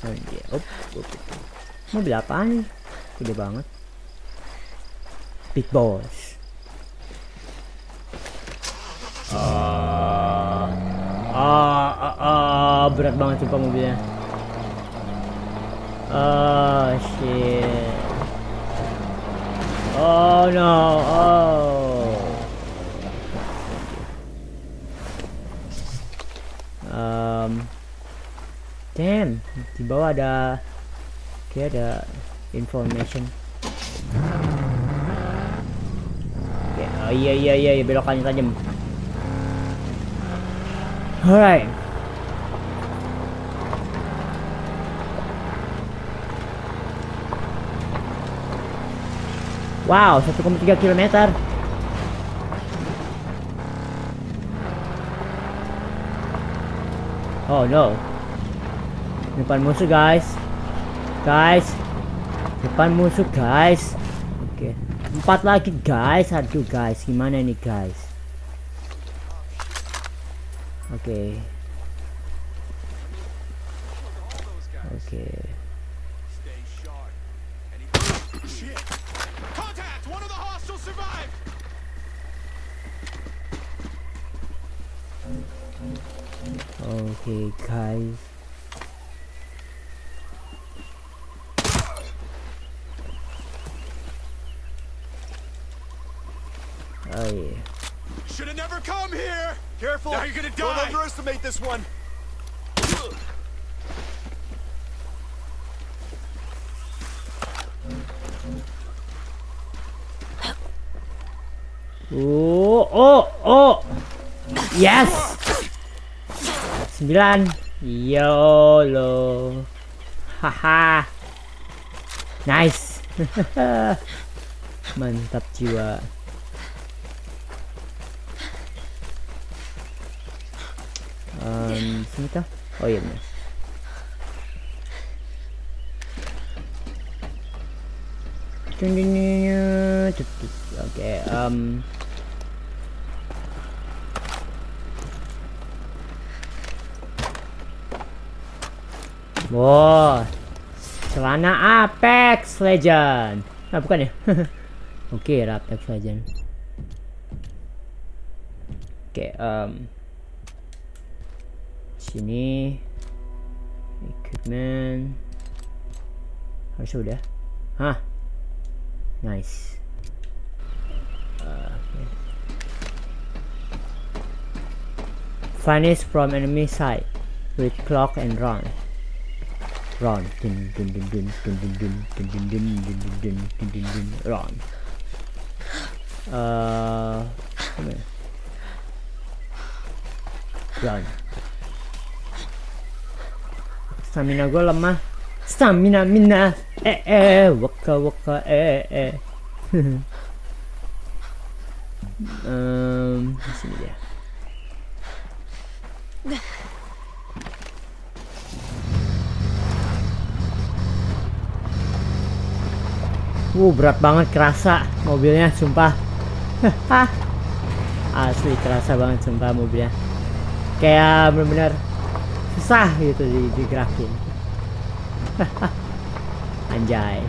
Oh, yeah. op, op. Mobil apa nih? Gede banget. Big boss. Uh, ah, ah, ah, berat banget sumpah mobilnya. Oh shit. Oh no. Oh. Um. Damn, di bawah ada kayak ada information. Oh iya iya iya, iya belokannya tajam. Alright. Wow, 1,3 km. Oh no. Depan musuh guys. Guys. Depan musuh guys. Oke. Okay. Empat lagi guys. Aduh guys, gimana ini guys? Oke. Okay. Underestimate this one. Oh, oh, oh. Yes. Sembilan. YOLO. Haha. Nice. (laughs) Mantap jiwa. Um, sini kah? Oh iya benar. Oke, um, Apex Legend. Ah bukan ya? (laughs) Oke, sini. equipment harusnya udah hah nice uh, vanish from enemy side with clock and run run dun dun dun dun dun dun dun dun dun dun dun dun dun dun dun dun run uh run stamina gue lemah. Stamina mina eh eh waka waka eh eh. (laughs) Um sini dia. Wuh berat banget kerasa mobilnya sumpah. (laughs) Asli kerasa banget sumpah mobilnya. Kayak bener-bener susah gitu di, digerakin (laughs) Anjay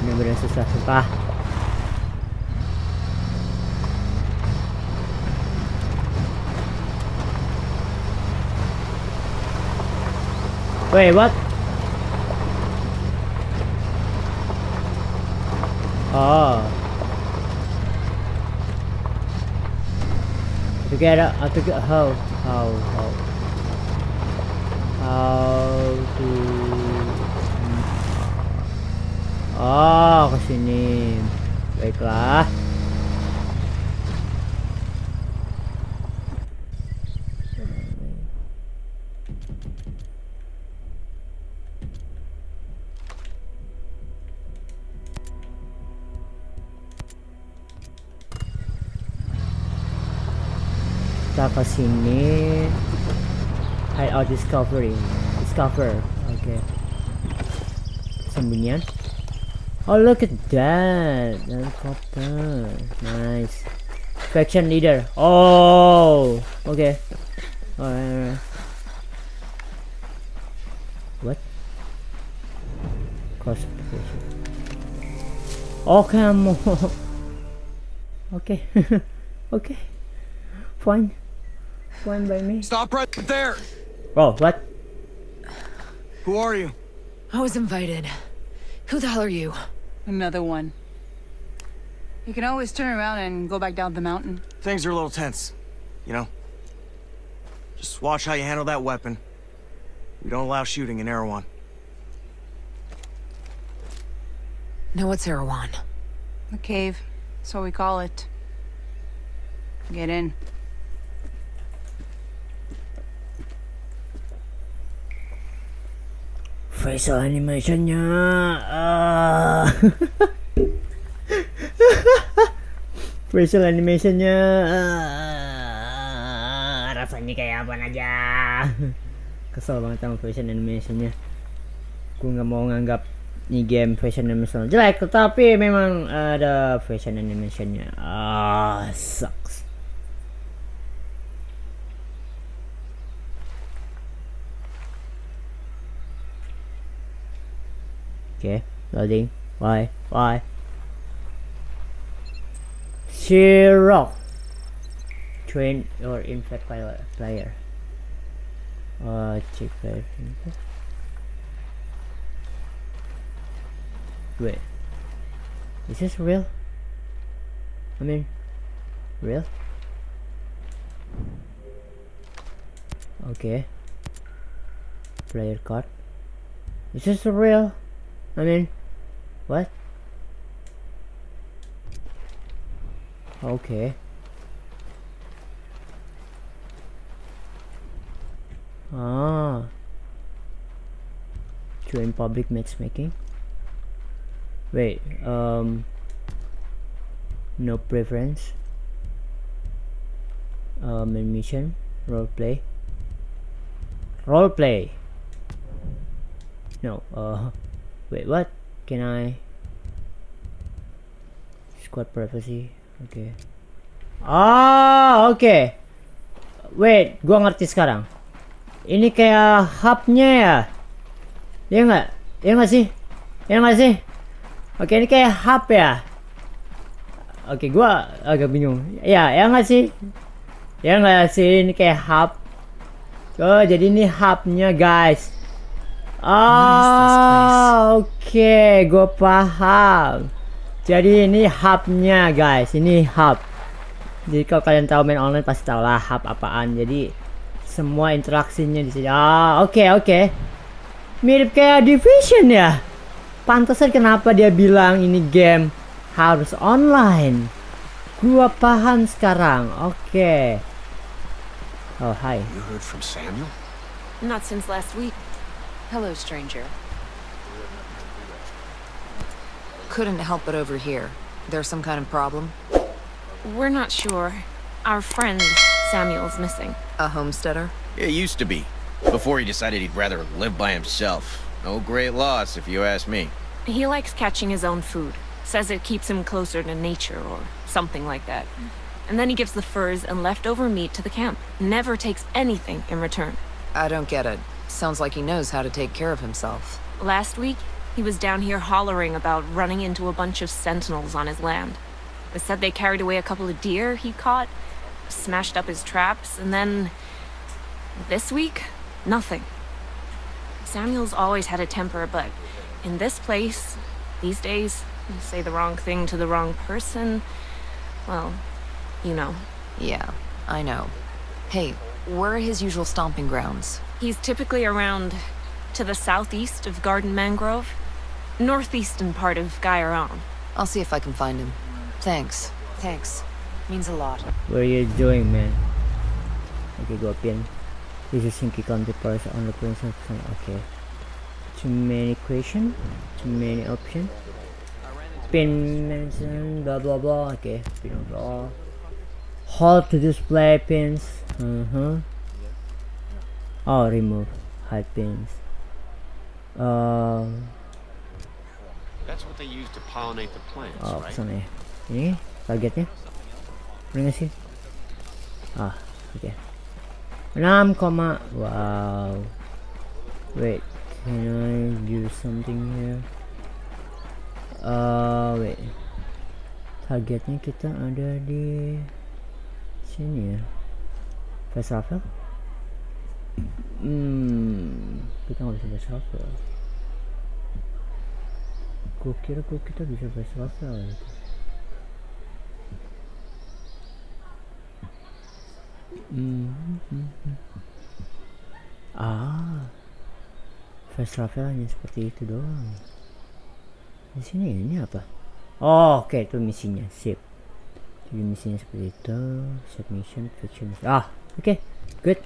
Bener-bener susah sumpah Wait, what? Oh. Get out, uh, to get how, how, how, how to. Oh, ke sini. Baiklah. sini. Hide or oh, discovery. Discover. Okay. Sembunyian. Oh look at that. Helicopter. Nice. Faction leader. Oh! Okay. Alright, alright. what cost oh come on. (laughs) Okay. (laughs) Okay. Fine. Fine by me. Stop right there! Oh, what? Who are you? I was invited. Who the hell are you? Another one. You can always turn around and go back down the mountain. Things are a little tense, you know? Just watch how you handle that weapon. We don't allow shooting in Erewhon. No, what's Erewhon? The cave. That's what we call it. Get in. Facial animationnya. (laughs) Uh. facial animationnya. Uh. rasanya kayak apa aja. Kesel banget sama facial animationnya. Gue nggak mau nganggap ini game fashion animation jelek tetapi memang ada fashion animationnya. Ah sucks Okay, loading. Why? Why? Zero. Train infect pilot player. Uh, check player. Wait. Is this real? I mean, real? Okay. Player card. Is this real? I mean, what? Okay. Ah. Join public matchmaking. Wait, um, no preference. Um, mission, roleplay. Roleplay. No, uh, Wait, what? Can I? Squad privacy. Okay. Ah, oke. Okay. Wait, gua ngerti sekarang. Ini kayak hubnya ya? Ya nggak? Ya nggak sih? Ya nggak sih? Oke, ini kayak hub ya? Oke, gua agak bingung. Ya, ya nggak sih? Ya nggak sih ini kayak hub. Oh jadi ini hubnya guys. Oh, oke, okay. gue paham. Jadi ini hubnya guys, ini hub. Jadi kalau kalian tahu main online pasti tahu lah hub apaan. Jadi semua interaksinya di sini. Ah, oke okay, oke. Okay. Mirip kayak Division ya. Pantesan kenapa dia bilang ini game harus online. Gua paham sekarang. Oke. Okay. Oh, hi. You heard from Samuel? Not since last week. Hello, stranger. Couldn't help but overhear. There's some kind of problem? We're not sure. Our friend, Samuel's missing. A homesteader? It used to be. Before he decided he'd rather live by himself. No great loss, if you ask me. He likes catching his own food. Says it keeps him closer to nature or something like that. And then he gives the furs and leftover meat to the camp. Never takes anything in return. I don't get it. Sounds like he knows how to take care of himself. Last week, he was down here hollering about running into a bunch of sentinels on his land. They said they carried away a couple of deer he caught, smashed up his traps, and then... This week, nothing. Samuel's always had a temper, but in this place, these days, you say the wrong thing to the wrong person, well, you know. Yeah, I know. Hey, where are his usual stomping grounds? He's typically around to the southeast of Garden Mangrove, northeastern part of Gaiaron. I'll see if I can find him. Thanks. Thanks. Means a lot. What are you doing, man? Okay, go up in. This is Sinky counterparts on the point of okay. Too many question, too many option. Pin mention, blah blah blah. Okay, pin blah. Hold to display pins. Uh huh. Oh, remove hide pins. Uh. That's what they use to pollinate the plants, oh, right? sana ya. Ini targetnya. Mana sih? Ah, oke. Okay. 6, wow. Wait, can I do something here? Uh, wait. Targetnya kita ada di sini ya. Fast travel? Hmm, kita nggak bisa fast travel. Gue kira gue kita bisa fast travel gitu. Hmm, hmm, hmm. Ah, fast travel hanya seperti itu doang. Di sini ini apa? Oh, oke okay, itu misinya. Sip. Jadi misinya seperti itu. Submission, fiction. Ah, oke, okay, good.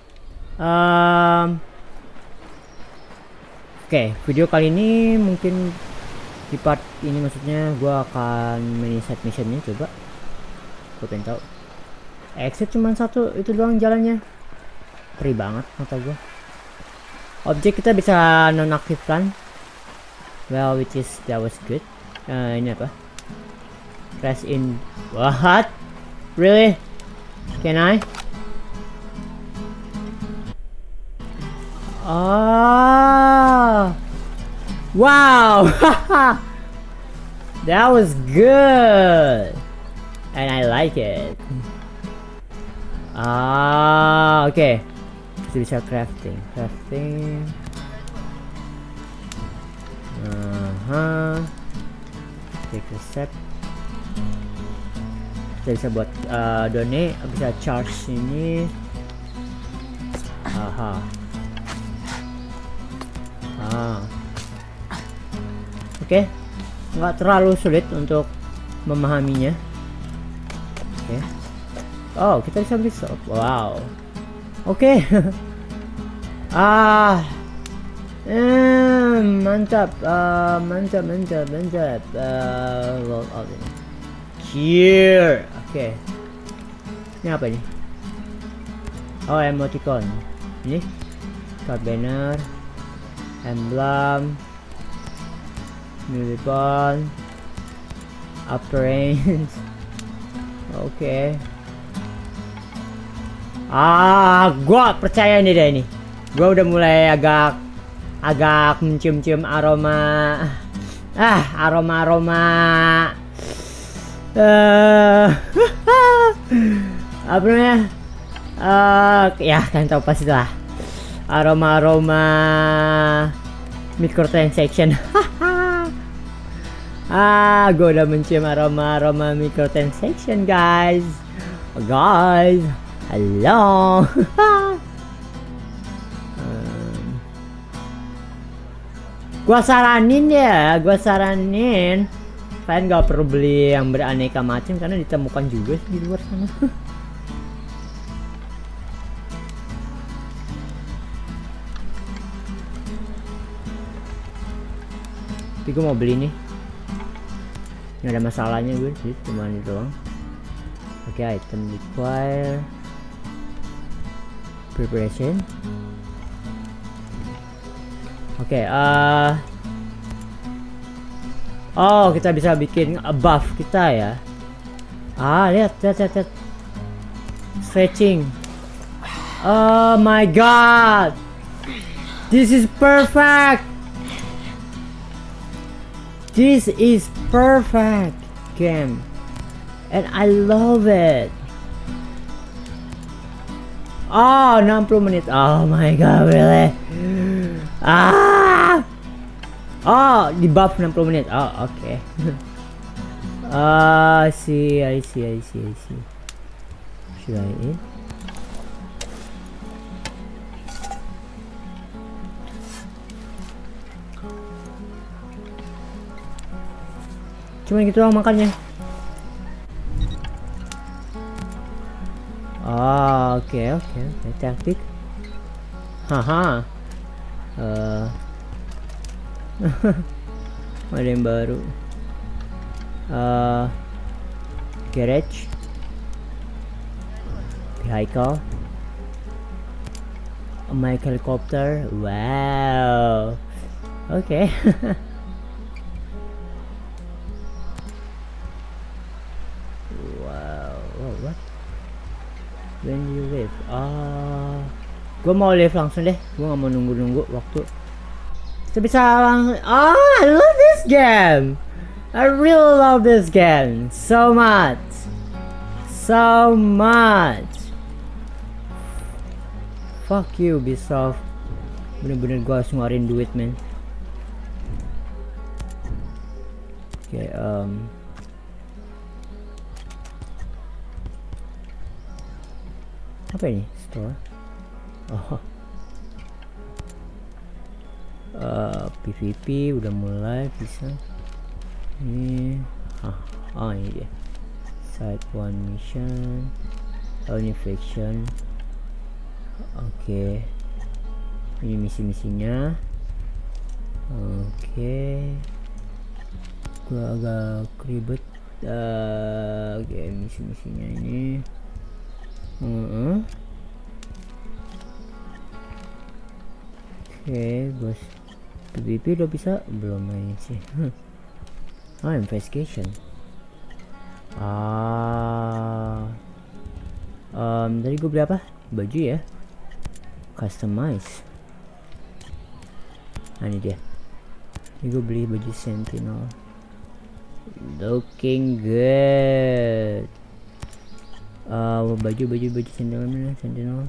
Oke, video kali ini mungkin di part ini maksudnya gue akan mini set missionnya coba. Gue pengen tahu. Exit cuma satu itu doang jalannya. Perih banget mata gua. Objek kita bisa nonaktifkan well which is that was good. Uh, ini apa? Press in. What? Really? Can I oh wow (laughs) that was good and I like it Ah. Okay. Kita bisa crafting, Crafting. Uh-huh. Take a recept. Kita bisa buat uh, donate, bisa charge sini. Aha. Ah. Oke. Okay. Nggak terlalu sulit untuk memahaminya. Oke. Okay. Oh, kita bisa bisa. Wow. Oke. Okay. (laughs) ah. Hmm, mantap. Uh, mantap, mantap, mantap. Uh, ini. Here. Oke. Okay. Ini apa ini? Oh, emoticon. Ini. Card banner. Emblem. Milibon. Appearance. (laughs) Oke. Okay. Ah, gua percaya nih deh ini. Gua udah mulai agak agak mencium-cium aroma ah, aroma-aroma uh, (laughs) apa namanya? uh, ya kan tahu pasti lah aroma aroma microtransaction. (laughs) Ah gue udah mencium aroma aroma microtransaction guys. Guys halo (laughs) um, gua saranin ya gua saranin. Kalian gak perlu beli yang beraneka macam karena ditemukan juga di luar sana (laughs) tapi gue mau beli nih. Nggak ada masalahnya gue sih cuma itu doang. Oke okay, item require preparation. Oke okay, uh, oh kita bisa bikin buff kita ya. Ah lihat lihat lihat, lihat. stretching. Oh my god. This is perfect This is perfect game and I love it. Oh, 60 menit. Oh my god, really? Ah! Oh, di buff 60 menit. Oh. Okay. (laughs) Ah, uh, see, I see, I see, I see. Should I eat? Cuma gitu doang makannya. Oh, oke oke taktik. Haha. Uh. (laughs) Ada yang baru. Uh, garage. Vehicle. My helicopter. Wow. Oke. Okay. (laughs) when you live ah. Gue mau live langsung deh. Gue gak mau nunggu-nunggu waktu. Kita bisa langsung ah I love this game. I really love this game so much. So much. Fuck you Ubisoft. Bener-bener gue harus ngeluarin duit man oke okay, um apa ini? Store? Oh. Uh, PVP udah mulai bisa. Ini. Ah oh ini dia side one mission. Only fiction oke. Okay. ini misi-misinya. Oke. Okay. gua agak ribet. Uh, oke okay, misi-misinya ini Oke, okay, bos. PVP udah bisa belum main sih. Hmm. Ah, investigation. Ah. Um, tadi gue beli apa? Baju ya. Customize. Nah, ini dia. Ini gue beli baju Sentinel. Looking good uh, baju baju baju sentinel mana? Sentinel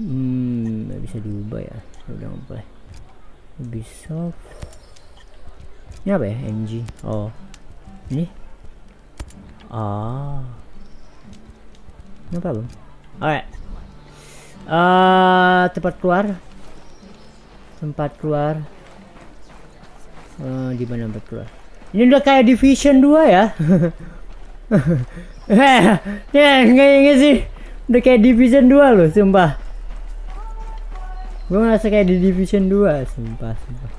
hmm bisa diubah ya. Udah boleh bisa ini apa ya? NG oh. Ini? Ah. Apa bang? Alright. Uh, tempat keluar. Tempat keluar. Uh, di mana tempat keluar? Ini udah kayak division 2 ya (laughs) (laughs) ya nggak sih. Udah kayak Division 2 loh, sumpah. Gue ngerasa kayak di Division 2, sumpah, sumpah.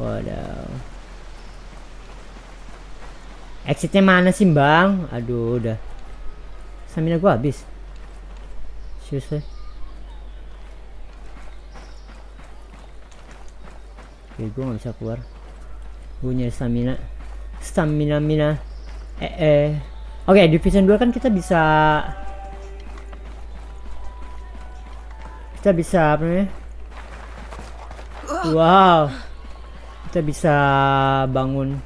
Waduh. Exitnya mana sih, Bang? Aduh, udah. Stamina gua habis. Seriously. Oke, gue gak bisa keluar. Gue nyari stamina stamina mina. Eh eh. Oke okay, division 2 kan kita bisa kita bisa apa namanya? Wow. Kita bisa bangun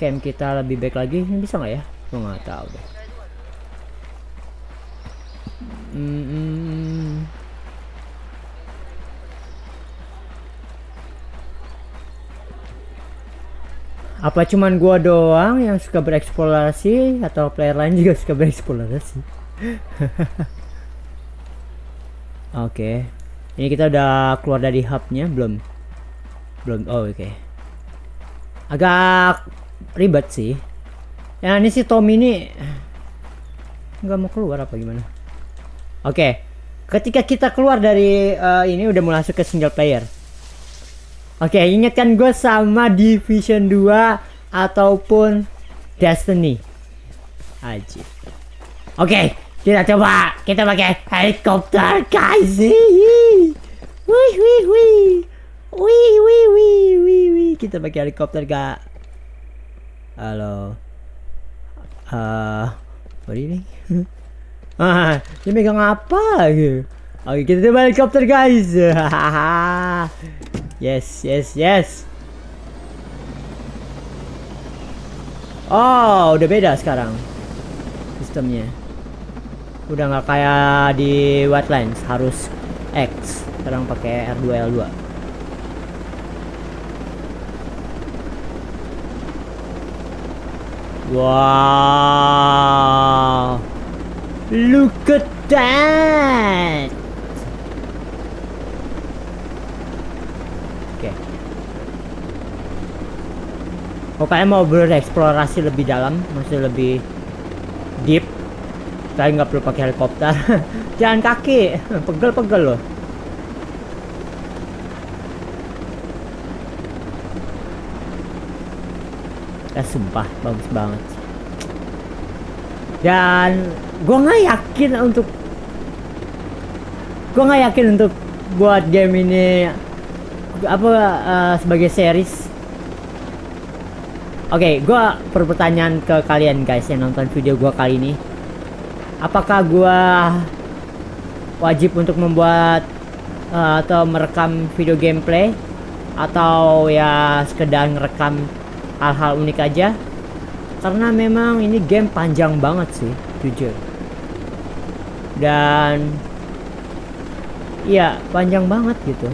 camp kita lebih baik lagi. Ini bisa nggak ya? Gue nggak tahu deh. Mm -mm. Apa cuman gua doang yang suka bereksplorasi atau player lain juga suka bereksplorasi? (laughs) Oke. Okay. Ini kita udah keluar dari hubnya belum? Belum. Oh, oke. Okay. Agak ribet sih. Ya ini si Tom ini nggak mau keluar apa gimana? Oke. Okay. Ketika kita keluar dari uh, ini udah mulai masuk ke single player. Oke, okay, ingatkan gue sama Division 2 ataupun Destiny. Aji. Oke, okay, kita coba. Kita pakai helikopter, guys. Wih, wih, wih. Wih, wih, wih, wih, wih. Kita pakai helikopter, gak? Halo. Uh, apa ini? ah, dia megang apa? Oke, kita coba helikopter, guys. (laughs) Yes, yes, yes. Oh, udah beda sekarang sistemnya. Udah nggak kayak di Wetlands harus X. Sekarang pakai R2 L2. Wow. Look at that. Kalian mau bereksplorasi lebih dalam, masih lebih deep, kalian nggak perlu pakai helikopter. (laughs) Jalan kaki, (laughs) pegel-pegel loh. Ya sumpah, bagus banget. Dan gue nggak yakin untuk gue nggak yakin untuk buat game ini apa uh, sebagai series Oke, okay, gue pertanyaan ke kalian guys yang nonton video gue kali ini. Apakah gue wajib untuk membuat uh, atau merekam video gameplay atau ya sekedar merekam hal-hal unik aja? Karena memang ini game panjang banget sih, jujur. Dan iya panjang banget gitu.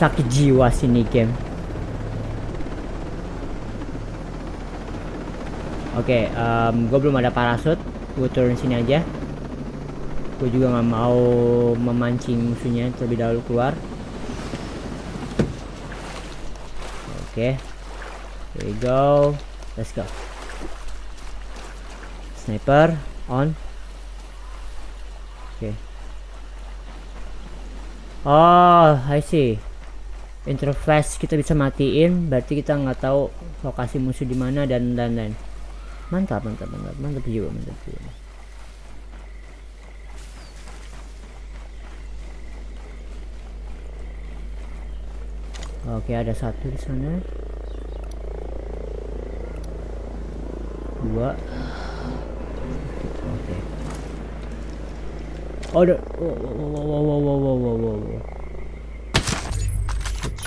Sakit jiwa sini game oke okay, um, gue belum ada parasut. Gue turun sini aja. Gue juga nggak mau memancing musuhnya terlebih dahulu keluar. Oke. Okay. here we go. Let's go. Sniper on. Oke. Okay. oh I see interface kita bisa matiin berarti kita nggak tahu lokasi musuh di mana dan lain-lain mantap mantap mantap mantap juga mantap juga oke ada satu di sana. Dua. Oke. Oh ada wow wow wow wow wow wow wow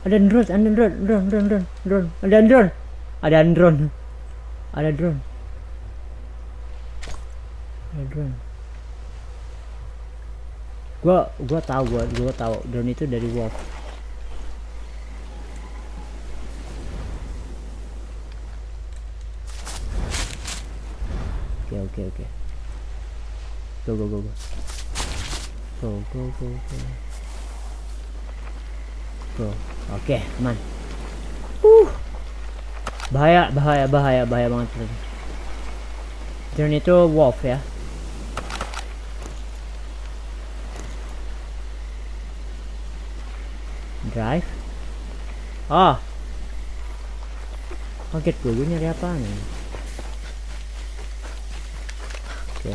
Ada drone, ada drone, drone, drone, drone, drone, ada drone, ada drone, ada drone, ada drone. Gua, gua tahu, gua, gua tahu drone itu dari Wolf. Oke, oke, oke. Go, go, go, go. Go, go, go, go. Oke, aman. Uh. Bahaya, bahaya, bahaya, bahaya banget. Dan itu wolf ya. Drive. Oh. Kaget gue, gue nyari apa nih? Oke.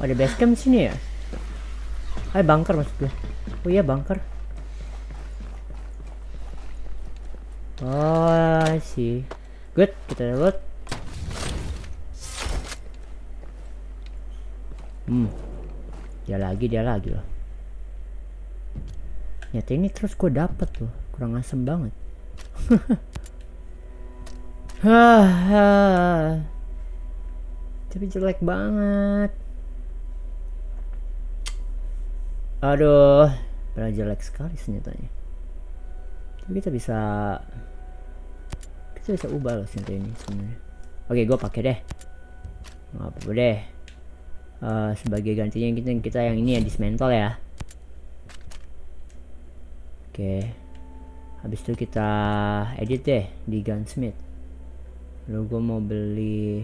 Oh, ada base camp sini ya? Hai bunker maksud gue. Oh iya bunker. Oh, see. Good, kita load. Hmm. Dia lagi, dia lagi loh. Nyata ini terus gue dapet loh. Kurang asem banget. (laughs) Tapi jelek banget. Aduh, pernah jelek sekali senyatanya. Tapi kita bisa kita bisa ubah loh senjata ini sebenarnya. Oke, gue pakai deh. Nggak apa-apa deh. Uh, sebagai gantinya kita kita yang ini ya dismantle ya. Oke. Habis itu kita edit deh di gunsmith. Lalu gue mau beli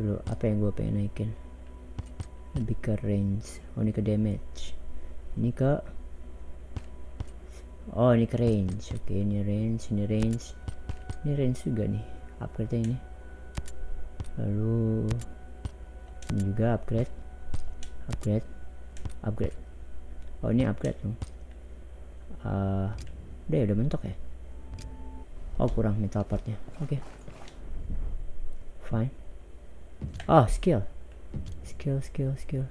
dulu apa yang gue pengen naikin lebih ke range. Oh ini ke damage. Ini ke oh ini ke range. Oke okay, ini range ini range. Ini range juga nih. Upgrade ini. Lalu ini juga upgrade. Upgrade. Upgrade. Oh ini upgrade dong. Uh, udah ya udah mentok ya? Oh kurang metal partnya. Oke. Okay. fine. Oh skill skill skill skill.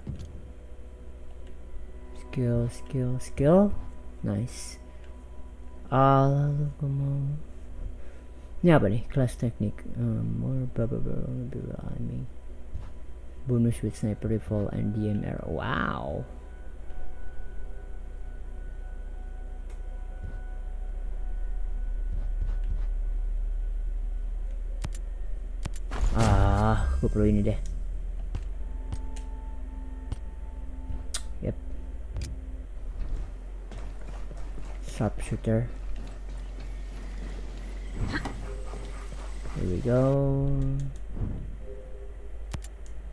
Skill skill skill. Nice. Ah apa nih kelas teknik um, more blah blah blah blah blah I mean bonus with sniper rifle and DMR wow. Ah gue perlu ini deh sharpshooter here we go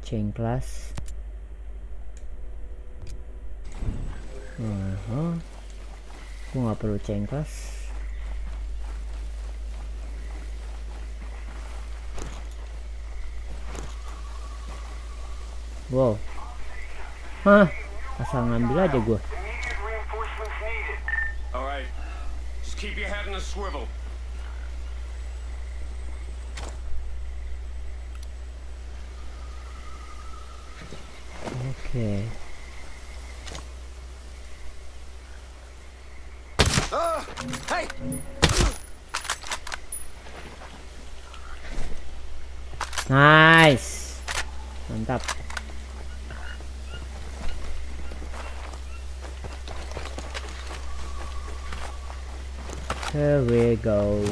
chain class uh -huh. gue nggak perlu chain class Wow. Hah, asal ngambil aja gue. Alright, just keep your head in a swivel. Okay. Uh, hey! Nice. Mantap. Here we go.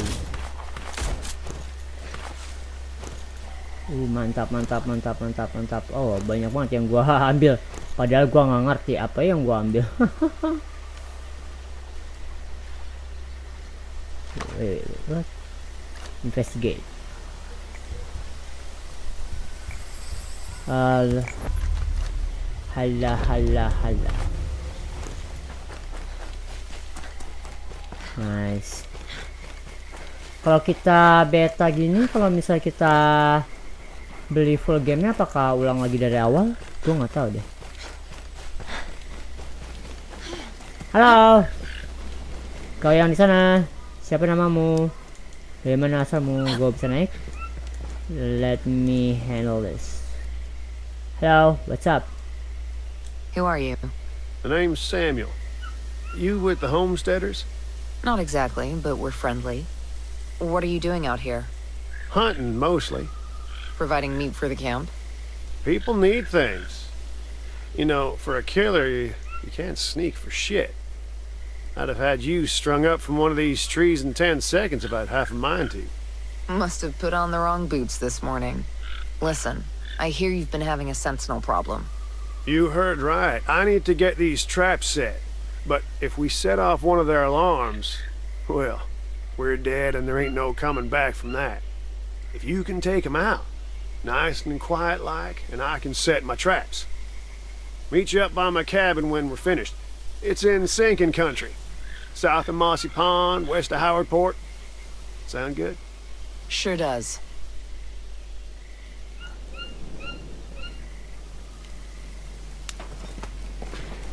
Uh, mantap, mantap, mantap, mantap, mantap. Oh, banyak banget yang gua (laughs) ambil. Padahal gua nggak ngerti apa yang gua ambil. wait, (laughs) wait, what? Investigate. Al hala hala hala. Nice. Kalau kita beta gini, kalau misal kita beli full gamenya, apakah ulang lagi dari awal? Gue nggak tahu deh. Halo, kau yang di sana, siapa namamu? Dari mana asalmu? Gue bisa naik? Let me handle this. Hello, what's up? Who are you? The name's Samuel. You with the homesteaders? Not exactly, but we're friendly. What are you doing out here? Hunting, mostly. Providing meat for the camp? People need things. You know, for a killer, you, you can't sneak for shit. I'd have had you strung up from one of these trees in ten seconds about half a mind to. Must have put on the wrong boots this morning. Listen, I hear you've been having a sentinel problem. You heard right. I need to get these traps set. But if we set off one of their alarms, Well, we're dead and there ain't no coming back from that. If you can take 'em out, nice and quiet like, and I can set my traps. Meet you up by my cabin when we're finished. It's in sinking country. South of Mossy Pond, west of Howardport. Sound good? Sure does.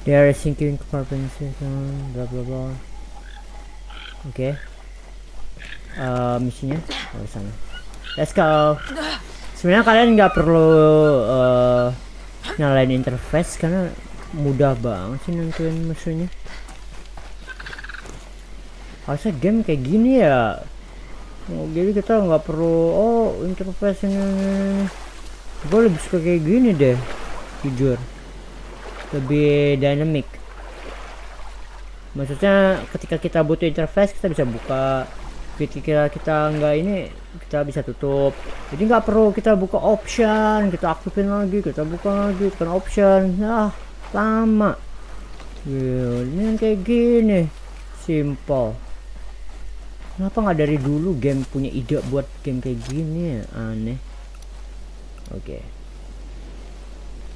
They are sinking compartments, blah blah blah. Oke. Okay. Uh, misinya oh, sana. Let's go. Sebenarnya kalian nggak perlu uh, nyalain interface karena mudah banget sih nentuin musuhnya. Harusnya game kayak gini ya. Oh, jadi kita nggak perlu oh interface ini. Gue lebih suka kayak gini deh, jujur lebih dynamic. Maksudnya ketika kita butuh interface kita bisa buka. Ketika kita nggak ini kita bisa tutup. Jadi nggak perlu kita buka option kita aktifin lagi kita buka lagi tekan option. Ah lama. Ini yang kayak gini. Simple. Kenapa nggak dari dulu game punya ide buat game kayak gini ya? Aneh. Oke. Okay.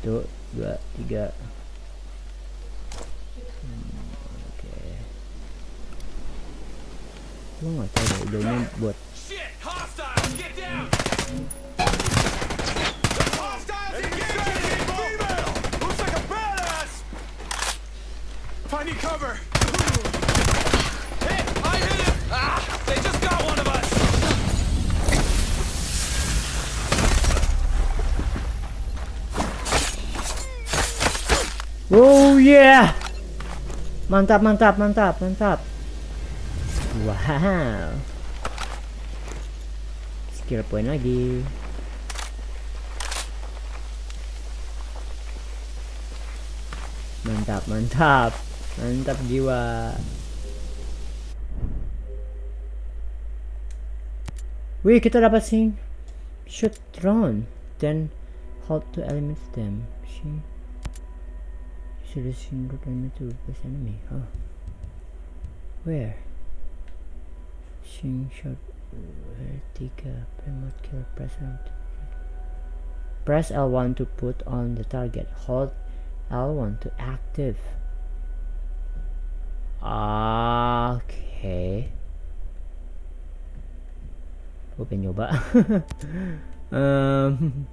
tuh dua tiga Lo nggak tahu deh idenya buat Finding cover. Hey, I hit him. Ah, they just got one of us. Oh yeah. Mantap, mantap, mantap, mantap. Wow. Skill point lagi. Mantap, mantap. Mantap jiwa. Wih, kita dapat sing shoot drone. Then hold to eliminate them. See? Should good enemy to replace enemy. Huh? Where? Shing shot vertical remote kill present. Press L1 to put on the target. Hold L1 to active. Okay. Pengen nyoba. (laughs) um,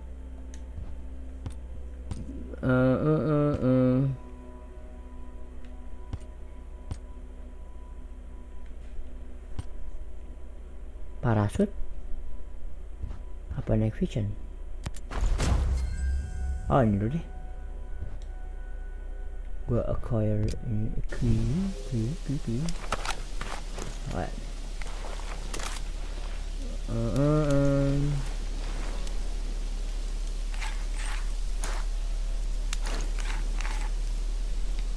(laughs) uh, uh, uh, uh. Parasut? Apa night vision? Oh ini dulu deh. Gua acquire ini key, key, key, key. Alright. Uh, uh.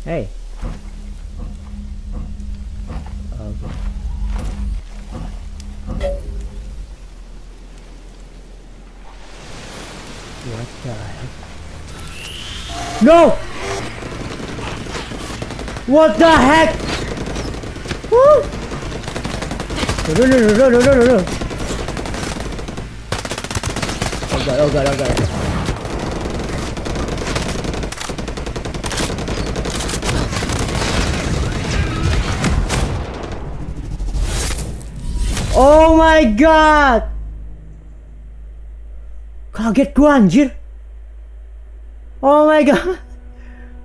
Hey. Okay. What the heck? No! What the heck? Woo! No, no, no, no, no, no, no, no. Oh god, oh god, oh god. Oh my god! Kaget gua anjir. Oh my god. (laughs)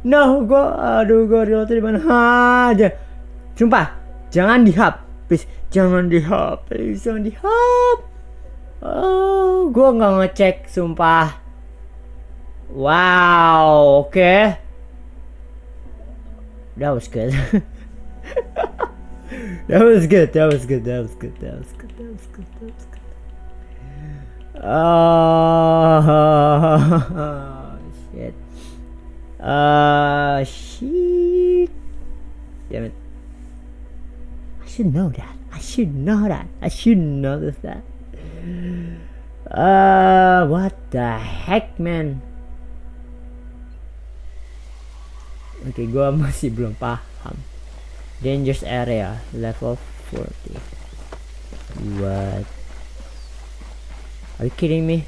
No, gua aduh gua reload di mana aja. Sumpah, jangan di hub. Please, jangan di hub. Please, jangan di hub. Oh, gua nggak ngecek, sumpah. Wow, oke. Okay. That was good. (laughs) that was good. That was good. That was good. That was good. That was good. That was good. Oh (laughs) shit. Uh shit. Damn it. I should know that. I should know that. I should know that. Uh what the heck man? Okay, gua masih belum paham. Dangerous area level 40. What? Are you kidding me?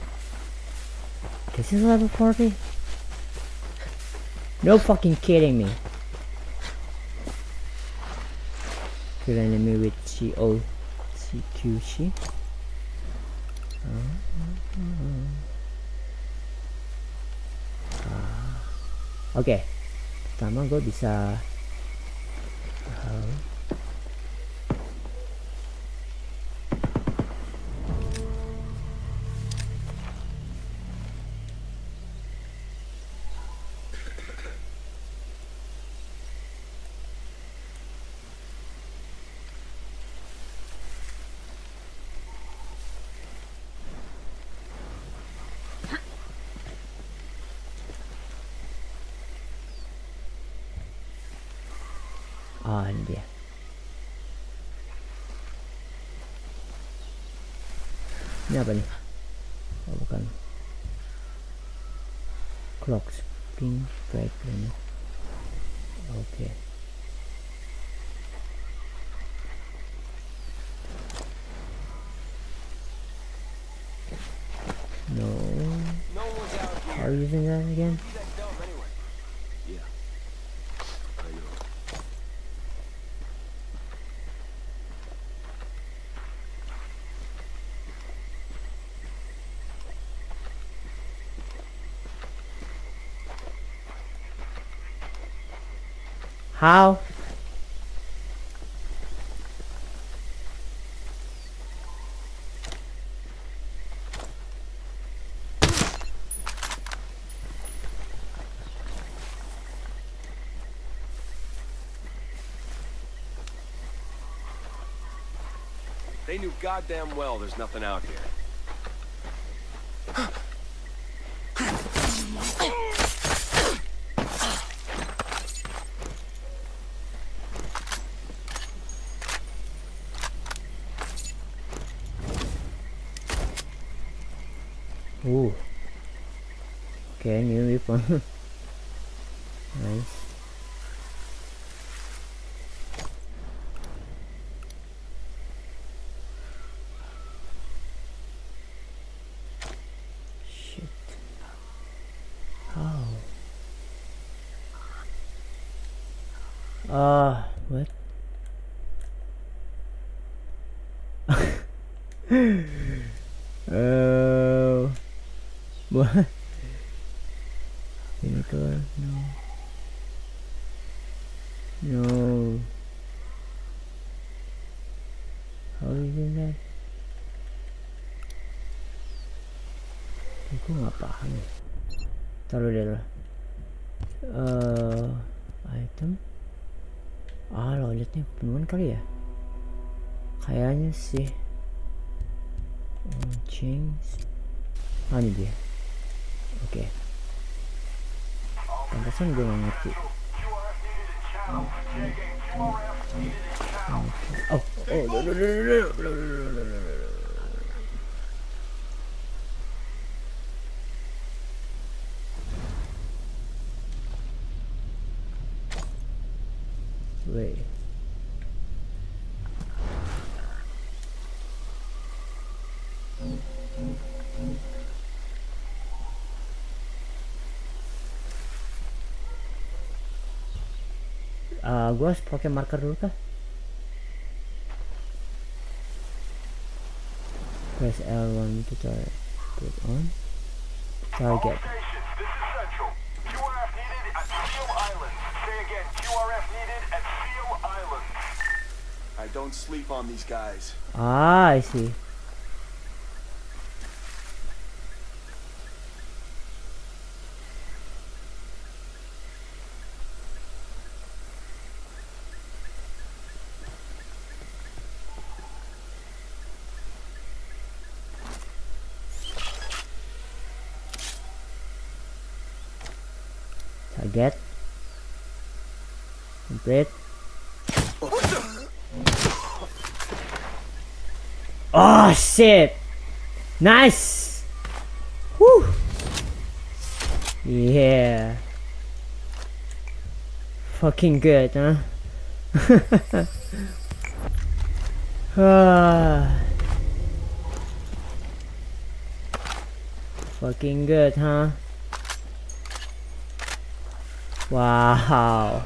This is level 40? No fucking kidding me. Kill enemy with CO CQC. Oke, okay. pertama gue bisa uh, Ah, ini dia. Ini apa nih? Oh, bukan. Clocks, pink, break, ini. Oke. Okay. No. Are you using that again? How? They knew goddamn well there's nothing out here. Ooh. Okay, new weapon. (laughs) nice. Shit. How? Uh, what? (laughs) Taruh dulu. Uh, item. Ah, loadnya penuhan kali ya? Kayaknya sih. Oh, change. Ah, ini dia. Oke. Okay. Pantesan gue gak ngerti. Oh, oh, Gue harus pakai marker dulu kah? Press L1 to target put on target. I don't sleep on these guys. Ah, I see. Target. Complete. Oh shit! Nice! Woo! Yeah. Fucking good, huh? (laughs) Ah. Fucking good, huh? Wow.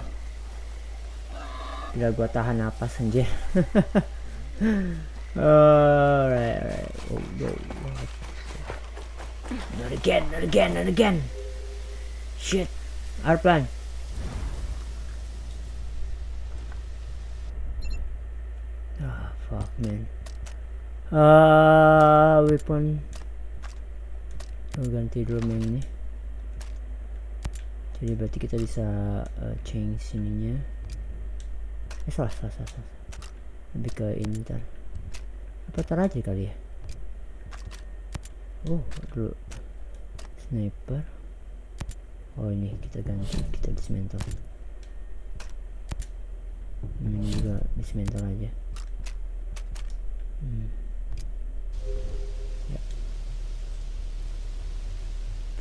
Gila gua tahan napas anjir. (laughs) alright, alright. Oh, go. Not again, not again, not again. Shit. Our plan. Ah, fuck, man. Ah, weapon. Oh, ganti yang ini. Jadi berarti kita bisa uh, change sininya. Eh, salah, salah, salah, salah. Lebih ke ini ntar. Apa tar aja kali ya? Oh, dulu sniper. Oh ini kita ganti, kita dismantle. Ini juga dismantle aja. Hmm. Ya.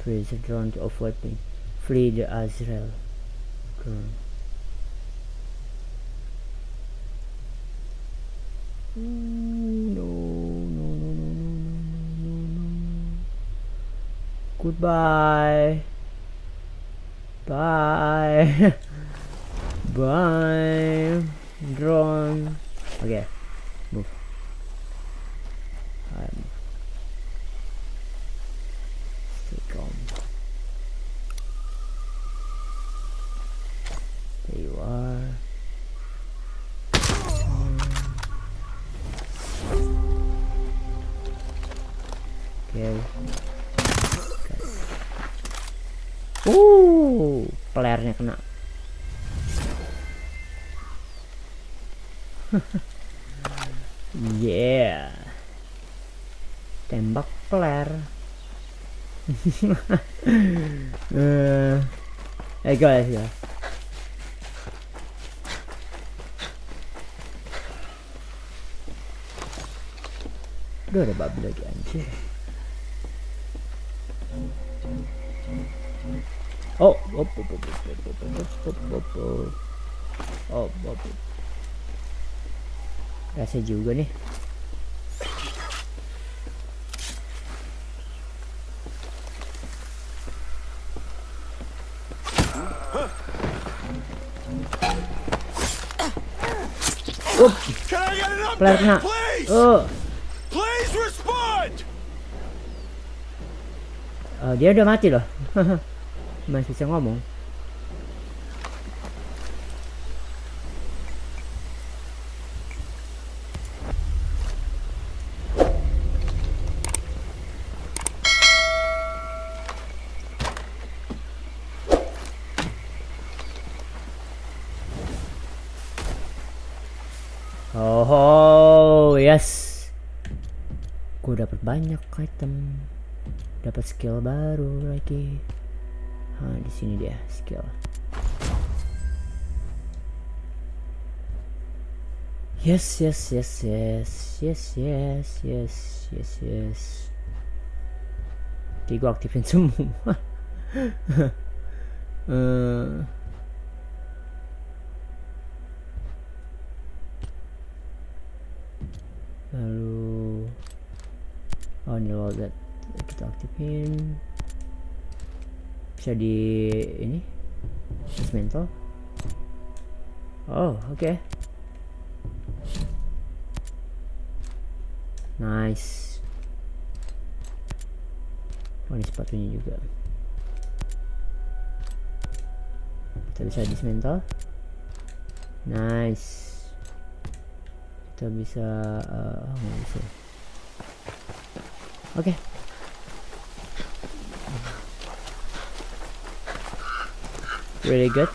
Freeze the drone avoid being flee the Azrael drone. No, no, no, no, no, no, no, no. Goodbye. Bye. (laughs) Bye. Drone. Okay. Pelernya kena. (laughs) yeah. Tembak peler. uh, (laughs) hey guys, ya. Udah ada babi lagi anjir. Oh, op, op, op, op, op, op, op, op, op, op. Oh. Rasa juga nih. Up. Can I get an Peler kena. Oh, eh, dia udah mati loh. Masih bisa ngomong. Oh, yes. Gue dapat banyak item. Dapat skill baru lagi. Hah, di sini dia skill. Yes, yes, yes, yes, yes, yes, yes, yes, yes. Gue aktifin semua. (laughs) Eh, lalu oh ini loadout kita aktifin bisa di ini dismantle oh oke. Okay. nice. Oh ini sepatunya juga. Kita bisa dismantle nice. Kita bisa uh, oke really good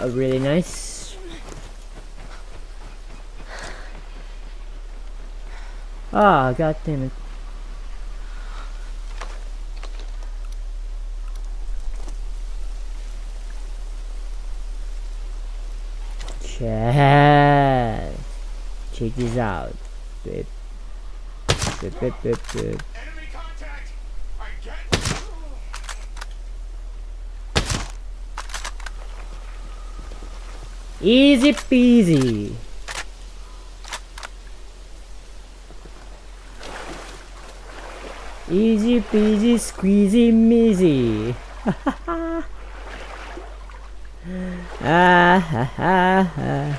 uh, really nice ah god damn it Check. Check this out. Bip. Bip, bip, bip, bip. Easy peasy. Easy peasy squeezy measy. ah, ha, ha, ha.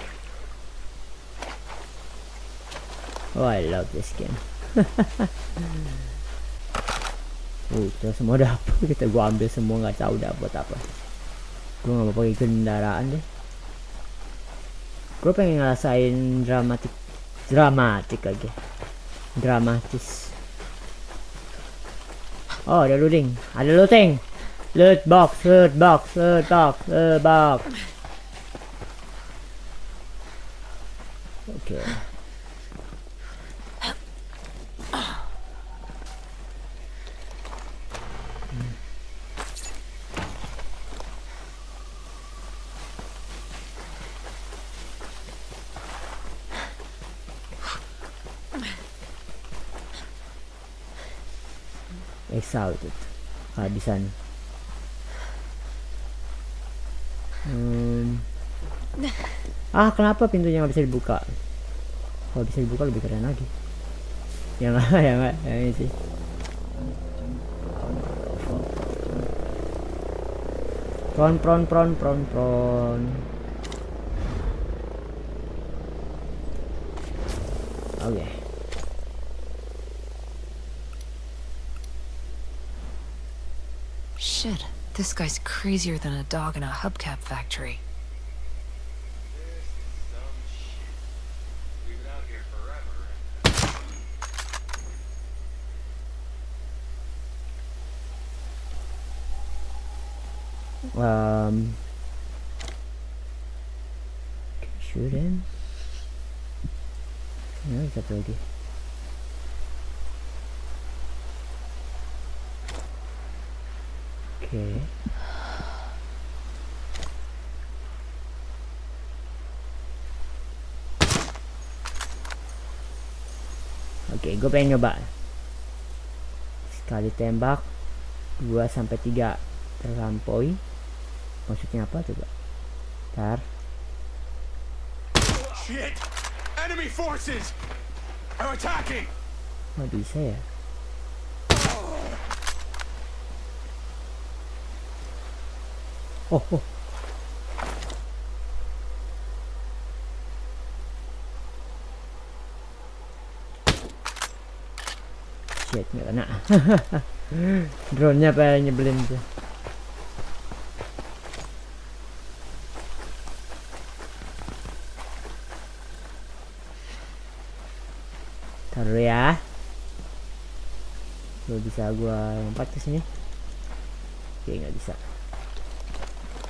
Oh, I love this game. (laughs) Oh, kita semua dah apa Kita gua ambil semua nggak tahu dah buat apa Gua nggak mau pakai kendaraan deh Gua pengen ngerasain dramatik, dramatik lagi, dramatis. Oh, ada looting. Ada looting. Loot box, loot box, loot box, loot box. Oke. Okay. exalted kehabisan hmm. ah kenapa pintunya nggak bisa dibuka? Kalau bisa dibuka lebih keren lagi. Ya nggak (laughs) ya nggak ya ini sih. Pron pron pron pron pron. Oke. okay. Shit, this guy's crazier than a dog in a hubcap factory. Um, shoot him. No, satu lagi. Oke. Oke, gue pengen nyoba. Sekali tembak 2 sampai 3 terlampaui. Maksudnya apa coba? Ntar. Shit! Enemy forces are attacking. Nggak bisa ya? Oh, oh. Shit, nggak kena. (laughs) Drone-nya apa nyebelin tuh. Taruh ya. Lo bisa gua lompat ke sini? Oke, nggak bisa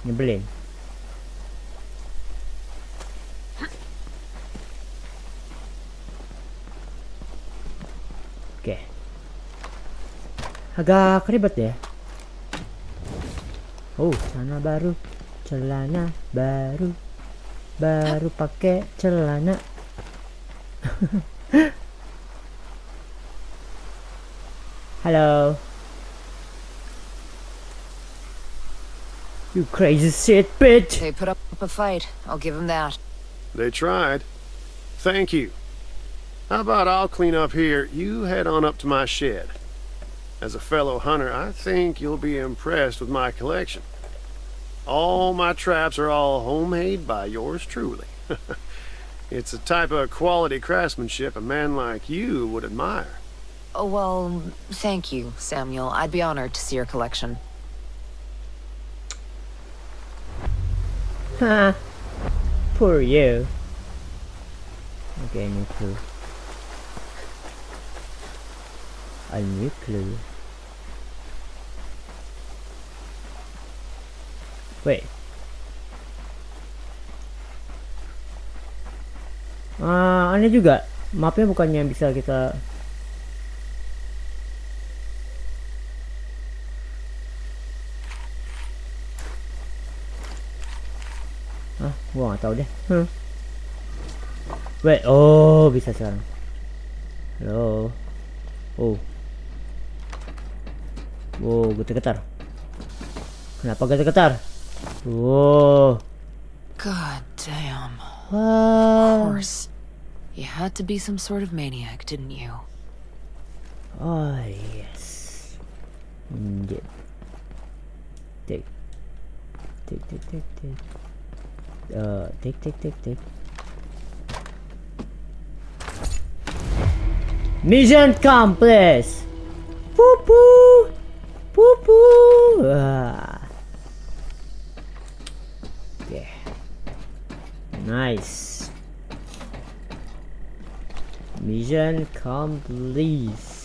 nyebelin. Oke. Agak ribet ya. Oh celana baru. Celana baru. Baru pakai celana. (laughs) Halo You crazy shit, bitch! They put up a fight. I'll give them that. They tried. Thank you. How about I'll clean up here, you head on up to my shed. As a fellow hunter, I think you'll be impressed with my collection. All my traps are all homemade by yours truly. (laughs) it's a type of quality craftsmanship a man like you would admire. Oh, well, thank you, Samuel. I'd be honored to see your collection. Ha! Poor you. Okay, new clue. A new clue. Wait. Ah, aneh juga. Mapnya bukannya bisa kita Gua nggak tahu deh. Hmm. Wait, oh bisa sekarang. Halo. Oh. Wow, gue tergetar. Kenapa gue tergetar? Oh. God damn. What? Of course. You had to be some sort of maniac, didn't you? Oh, yes. Anjir. Tik. Tik tik tik tik. Eh, tik tik tik tik. Mission accomplished. Poo poo. Poo poo. Ah. Yeah. Nice. Mission complete.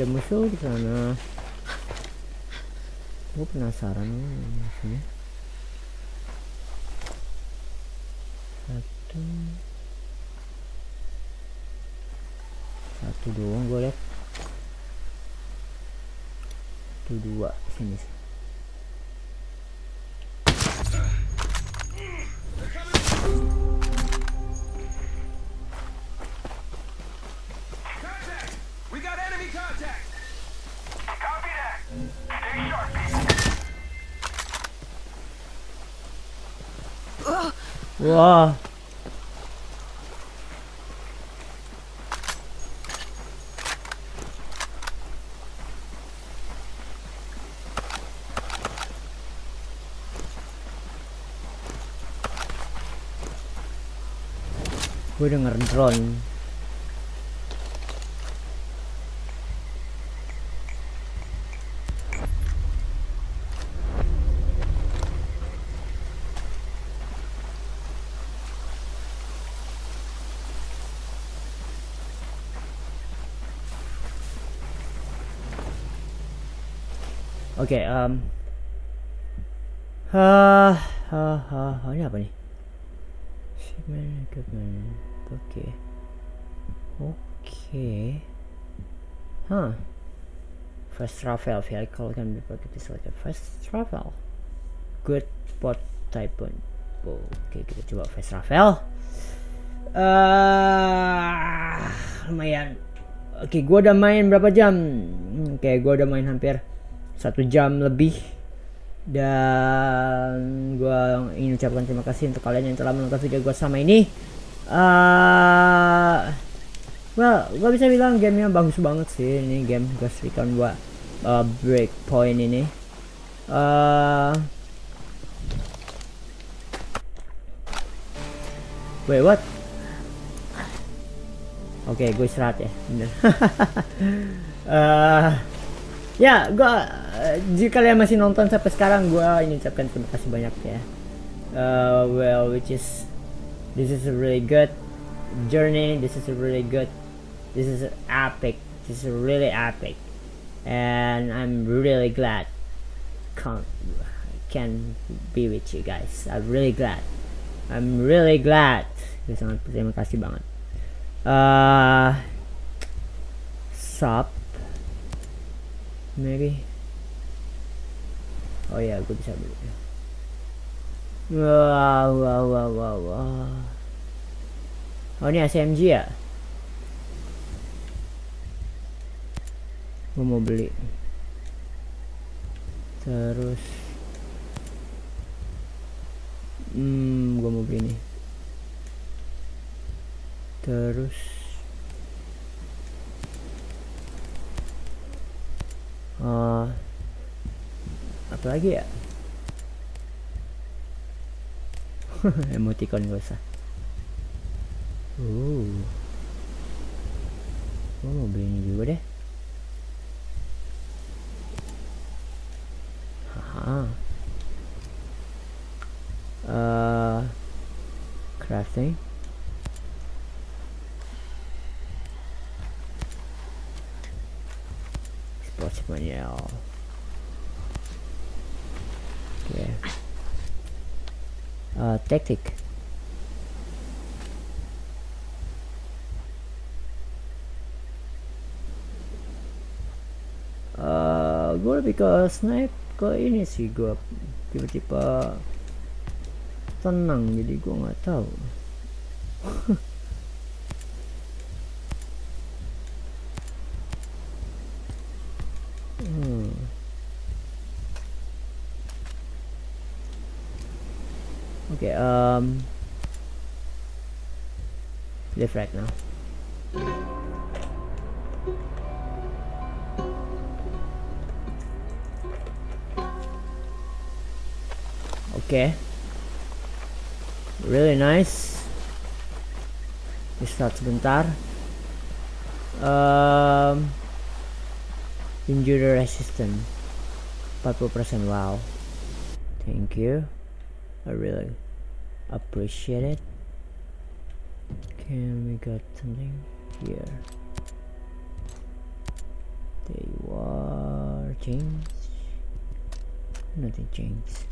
Ada musuh di sana. Gue penasaran musuhnya. Satu. Satu doang gue lihat. Satu dua sini. sih. Wah. Gue denger drone. Oke, um, ah, ah, ah, ah, ini apa nih? Shipment equipment. Oke, oke, huh? Fast travel vehicle can be purchased like a fast travel. Good bot type pun. Oke, kita coba fast travel. Ah, lumayan. Oke, gua udah main berapa jam? Oke, gua udah main hampir satu jam lebih. Dan gue ingin ucapkan terima kasih untuk kalian yang telah menonton video gue sama ini. Uh, well gue bisa bilang gamenya bagus banget sih. Ini game Ghost Recon buat uh, Breakpoint ini. Uh, wait what? Oke gue istirahat ya. Bener. Uh, (laughs) ya gua uh, jika kalian masih nonton sampai sekarang gua ingin ucapkan terima kasih banyak ya. Uh, well which is this is a really good journey this is a really good this is epic this is really epic. And I'm really glad can can be with you guys. I'm really glad. I'm really glad. Gue sangat terima kasih banget. Uh, sup? Maybe oh ya gue bisa beli. Wow wow wow wow wow. Oh ini SMG ya? Gue mau beli. Terus hmm gue mau beli nih terus uh, apa lagi ya? (laughs) Emoticon gak usah. Uh. Gue mau beli ini juga deh. Haha uh, crafting Sports manual. Okay. Uh, tactic. Gue lebih ke snipe ke ini sih gue tiba-tiba tenang jadi gue nggak tahu (laughs) live right now. Okay. Really nice. Istirahat sebentar. Um, injury resistant 40% wow thank you I really appreciate it can we got something here? There you are change nothing changed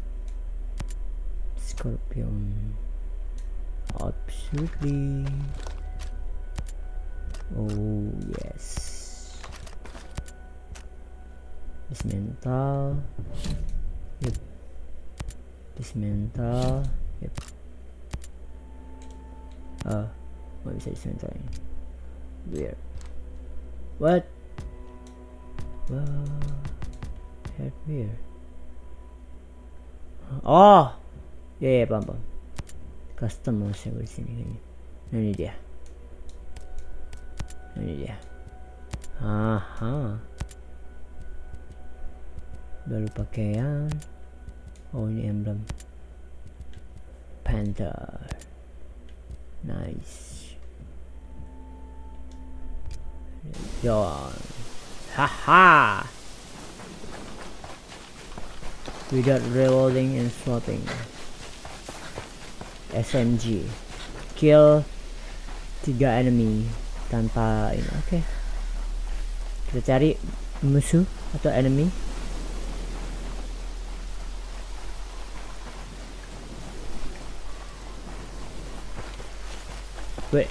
scorpion. Absolutely. Oh yes. Dismantle. Yep. Dismantle. Yep. Oh nggak bisa dismantle ini weird. What? Wow weird. Oh! Ya yeah, ya yeah, paham custom mouse di sini kayaknya nah ini dia. Nah ini dia. Aha. Baru pakaian oh ini emblem. Panther. Nice John haha. Without reloading and swapping. SMG kill tiga enemy tanpa ini. Oke. Okay. kita cari musuh atau enemy. Wait.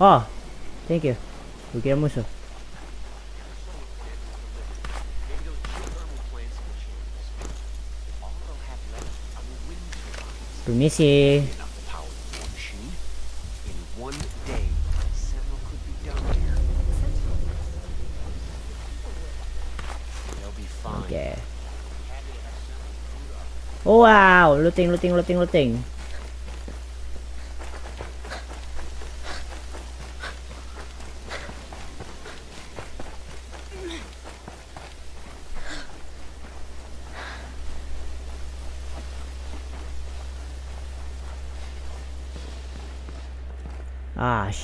Oh, thank you. We a musuh. Permisi. Okay. Oh, wow, looting, looting, looting, looting.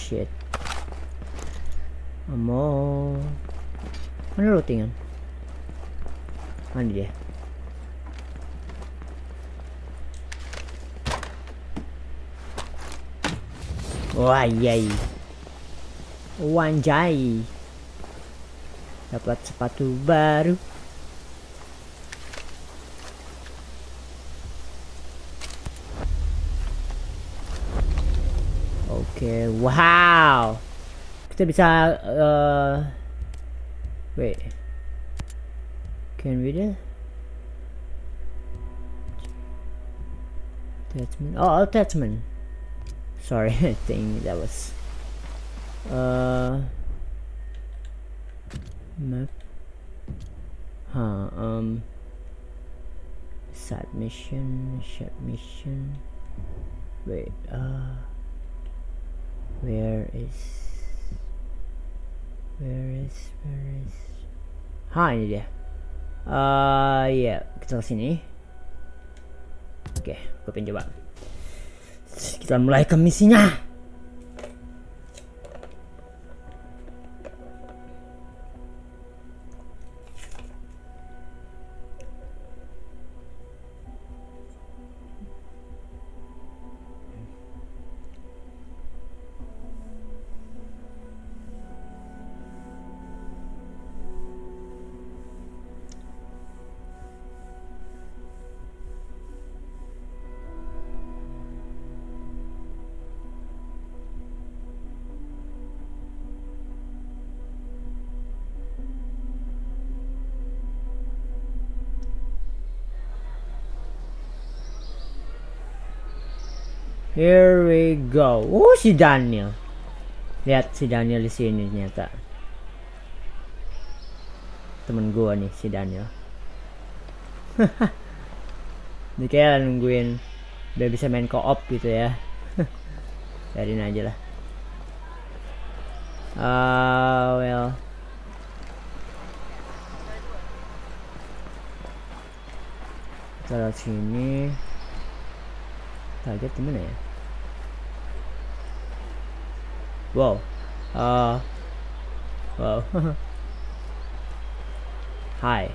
Shit. Amo. Mana lootingan? Mana dia? Wah, yay. Wanjai. Dapat sepatu baru. Oke, okay. wow. Kita bisa uh, wait. Can we do? Attachment. Oh, attachment. Sorry, (laughs) I think that was uh map. Huh, um side mission, shot mission. Wait, uh where is where is where is? Ha ini dia uh, ya yeah. kita sini. Oke okay, gue pengen coba. Kita mulai ke misinya go. Oh, si Daniel. Lihat si Daniel di sini ternyata. Temen gua nih si Daniel. (laughs) Ini kayak nungguin biar bisa main co-op gitu ya. (laughs) Biarin aja lah. Ah, well. Lihat sini. Target di mana ya? Wow. Uh, wow. (laughs) Hi.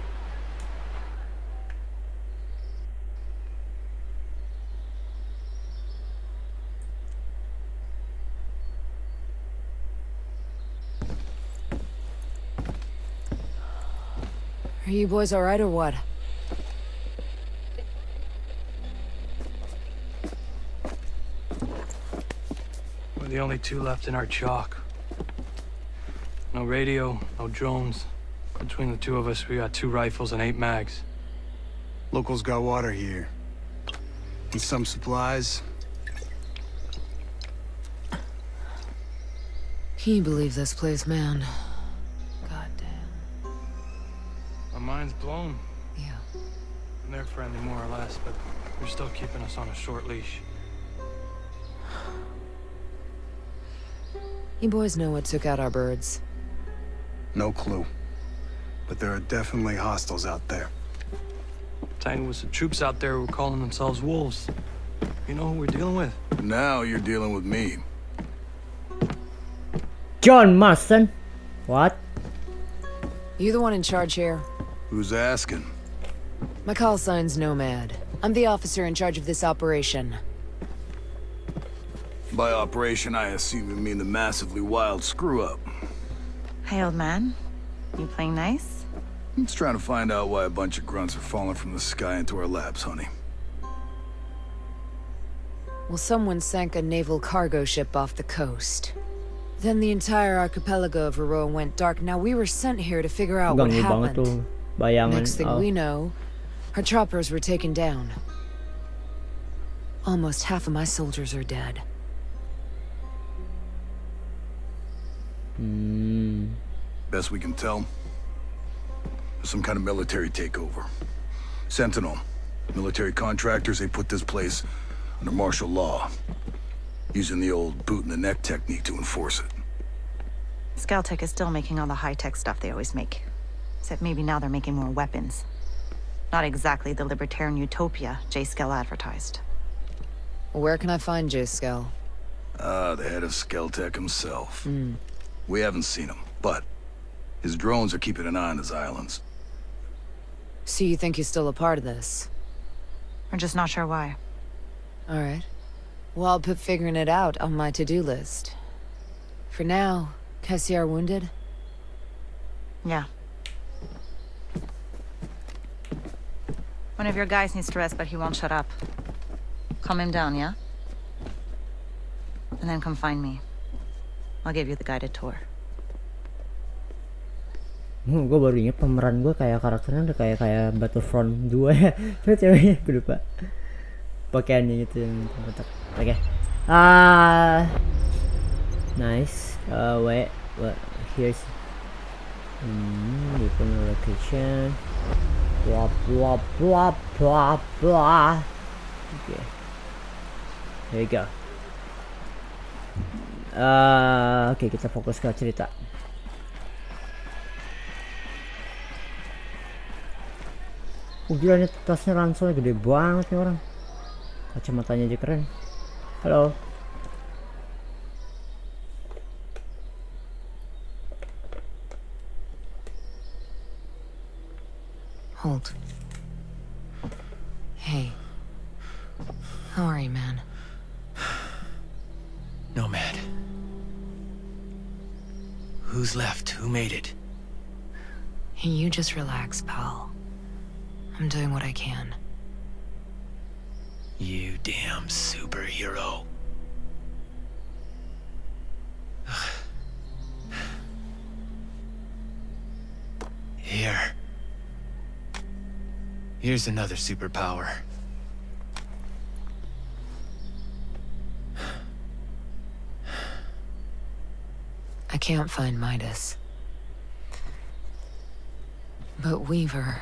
Are you boys alright or what? The only two left in our chalk. No radio, no drones. Between the two of us, we got two rifles and eight mags. Locals got water here. And some supplies. Can you believe this place, man? Goddamn. My mind's blown. Yeah. And they're friendly more or less, but they're still keeping us on a short leash. You boys know what took out our birds? No clue. But there are definitely hostiles out there. Tiny was the troops out there who were calling themselves wolves. You know who we're dealing with? Now you're dealing with me. John Marston. What? You the one in charge here? Who's asking? My call sign's Nomad. I'm the officer in charge of this operation. By operation, I assume you mean the massively wild screw-up. Hey, old man. You playing nice? I'm just trying to find out why a bunch of grunts are falling from the sky into our labs, honey. Well, someone sank a naval cargo ship off the coast. Then the entire archipelago of Aroa went dark. Now, we were sent here to figure out what Ganggu banget happened. tuh bayangan. Next thing oh. we know, our choppers were taken down. Almost half of my soldiers are dead. Hmm. Best we can tell, there's some kind of military takeover. Sentinel, military contractors, they put this place under martial law, using the old boot in the neck technique to enforce it. Scaltech is still making all the high-tech stuff they always make. Except maybe now they're making more weapons. Not exactly the libertarian utopia J. Skell advertised. Where can I find J. Skell? Ah, the head of Skeltech himself. Hmm. We haven't seen him, but his drones are keeping an eye on his islands. So you think he's still a part of this? We're just not sure why. Alright. Well, I'll put figuring it out on my to-do list. For now, Cassiar wounded? Yeah. One of your guys needs to rest, but he won't shut up. Calm him down, yeah? And then come find me. I'll give you the guided tour. Hmm, gue baru inget pemeran gue kayak karakternya udah kayak kayak Battlefront 2 ya. (laughs) Cuma ceweknya gue lupa. Pakaiannya gitu yang kotak. Oke. Okay. Ah. nice. Uh, wait, what? Here's hmm, different location. Blah blah blah blah blah. Okay. There you go. Uh, Oke, okay, kita fokus ke cerita. Oh gila nih tasnya ranselnya gede banget nih orang Kacamatanya aja keren Halo Hold. Hey. How are you, man? (sighs) Nomad. Who's left? Who made it? You just relax, pal. I'm doing what I can. You damn superhero. (sighs) Here. Here's another superpower. can't find Midas. But Weaver...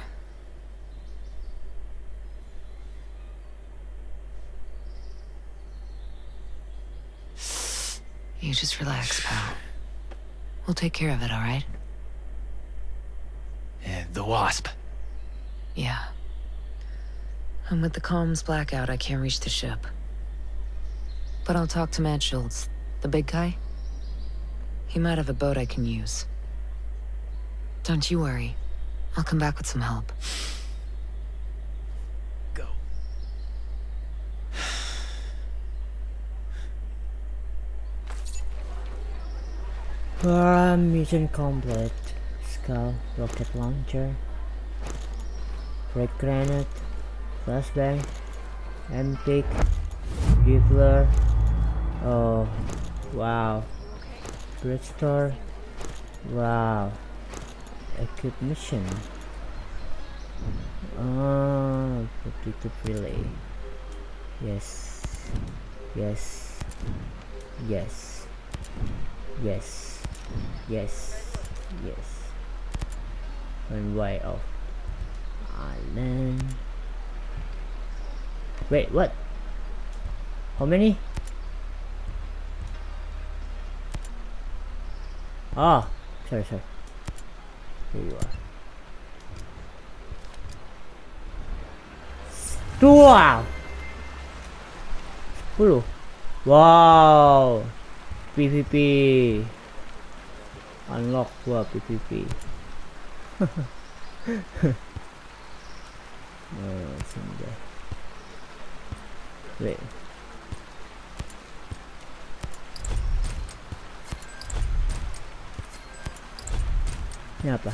You just relax, pal. We'll take care of it, all right? Yeah, the Wasp. Yeah. And with the comms blackout, I can't reach the ship. But I'll talk to Matt Schultz, the big guy, he might have a boat I can use. Don't you worry. I'll come back with some help. Uh, mission complete. Skull, rocket launcher, break granite, flashbang, MPIC, Rippler. Oh, wow. Bridge store. Wow. Equip mission. Oh, protective relay. Yes. Yes. Yes. Yes. Yes. Yes. One way off island. Wait, what? How many? Ah, sorry, sorry. Here you are. Wow. 10 Wow. PVP Unlock gua PVP (laughs) sini deh Wait Ini apa?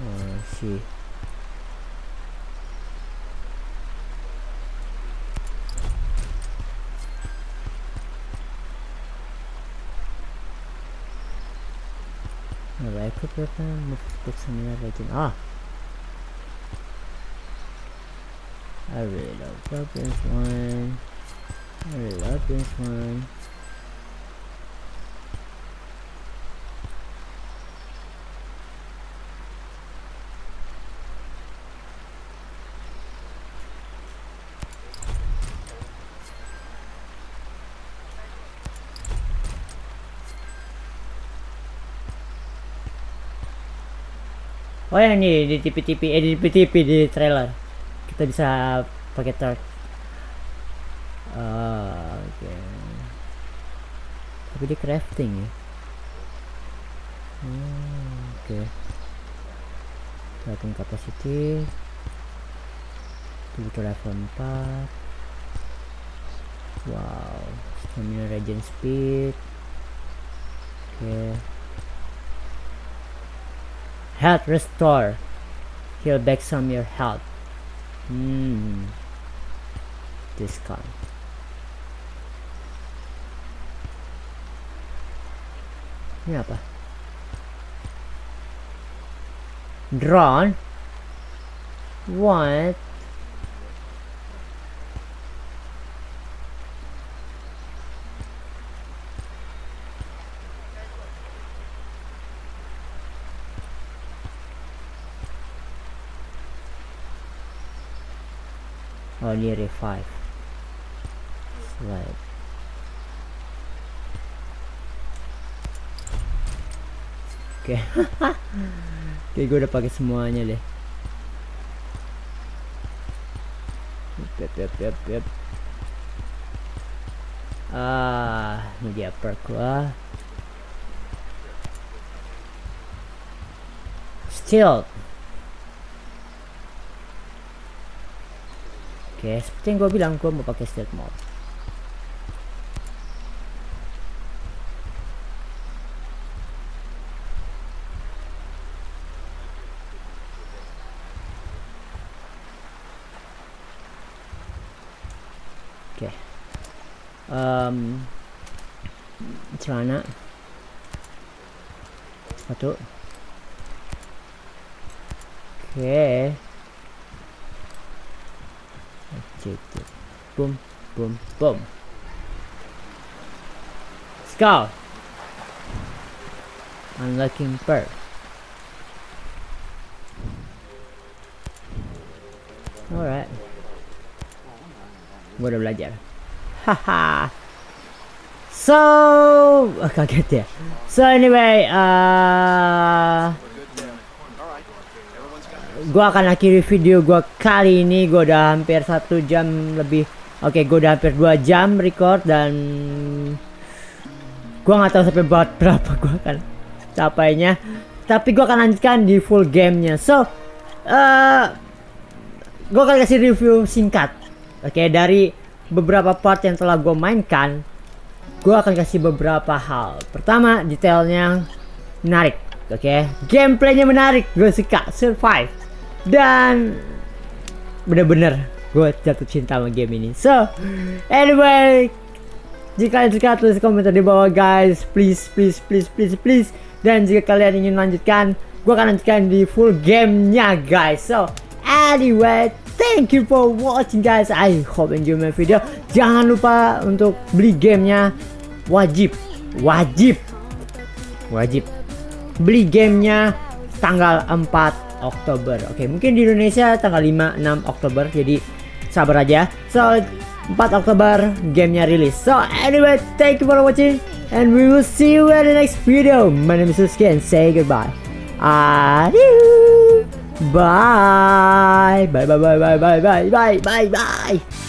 Oh, sih. Alright, equip weapon, put some. Ah! I really love weapons one. I really love this one. Oh ya nih di TV-TV eh di TV di trailer kita bisa pakai torch. Ah, oke. Tapi di crafting ya. Hmm, oke. Crafting capacity. Itu butuh level 4. Wow, stamina regen speed. Oke. Health restore. Heal back some your health. Hmm. Discount. Ini apa? Drone? What? Nearly five. Slide. Oke. Oke, gue udah pakai semuanya deh. Yep, yep, yep, yep. Ah, ini dia perk gua. Still. Oke, seperti yang gue bilang, gue mau pakai stealth mode. Oke. Um, celana. Sepatu. Oke. Ejected. Boom, boom, boom. Scout. Unlocking perk. Alright. gue udah belajar haha so oh, kaget ya so anyway uh, gue akan akhiri video gue kali ini gue udah hampir satu jam lebih oke okay, gue udah hampir dua jam record dan gue nggak tahu sampai buat berapa gue akan capainya. Tapi gue akan lanjutkan di full gamenya. So uh, gue akan kasih review singkat. Oke okay, dari beberapa part yang telah gue mainkan gue akan kasih beberapa hal. Pertama detailnya menarik. Oke okay? gameplaynya menarik. Gue suka survive. Dan bener-bener gue jatuh cinta sama game ini. So anyway jika kalian suka tulis komentar di bawah guys. Please please please please please. Dan jika kalian ingin lanjutkan gue akan lanjutkan di full gamenya guys. So anyway thank you for watching guys. I hope enjoy my video. Jangan lupa untuk beli gamenya. Wajib wajib wajib. Beli gamenya tanggal 4 Oktober. Oke, mungkin di Indonesia tanggal 5 6 Oktober. Jadi sabar aja. So 4 Oktober gamenya rilis. So anyway, thank you for watching and we will see you in the next video. My name is Suski and say goodbye. Adieu. Bye. Bye bye bye bye bye bye bye bye bye.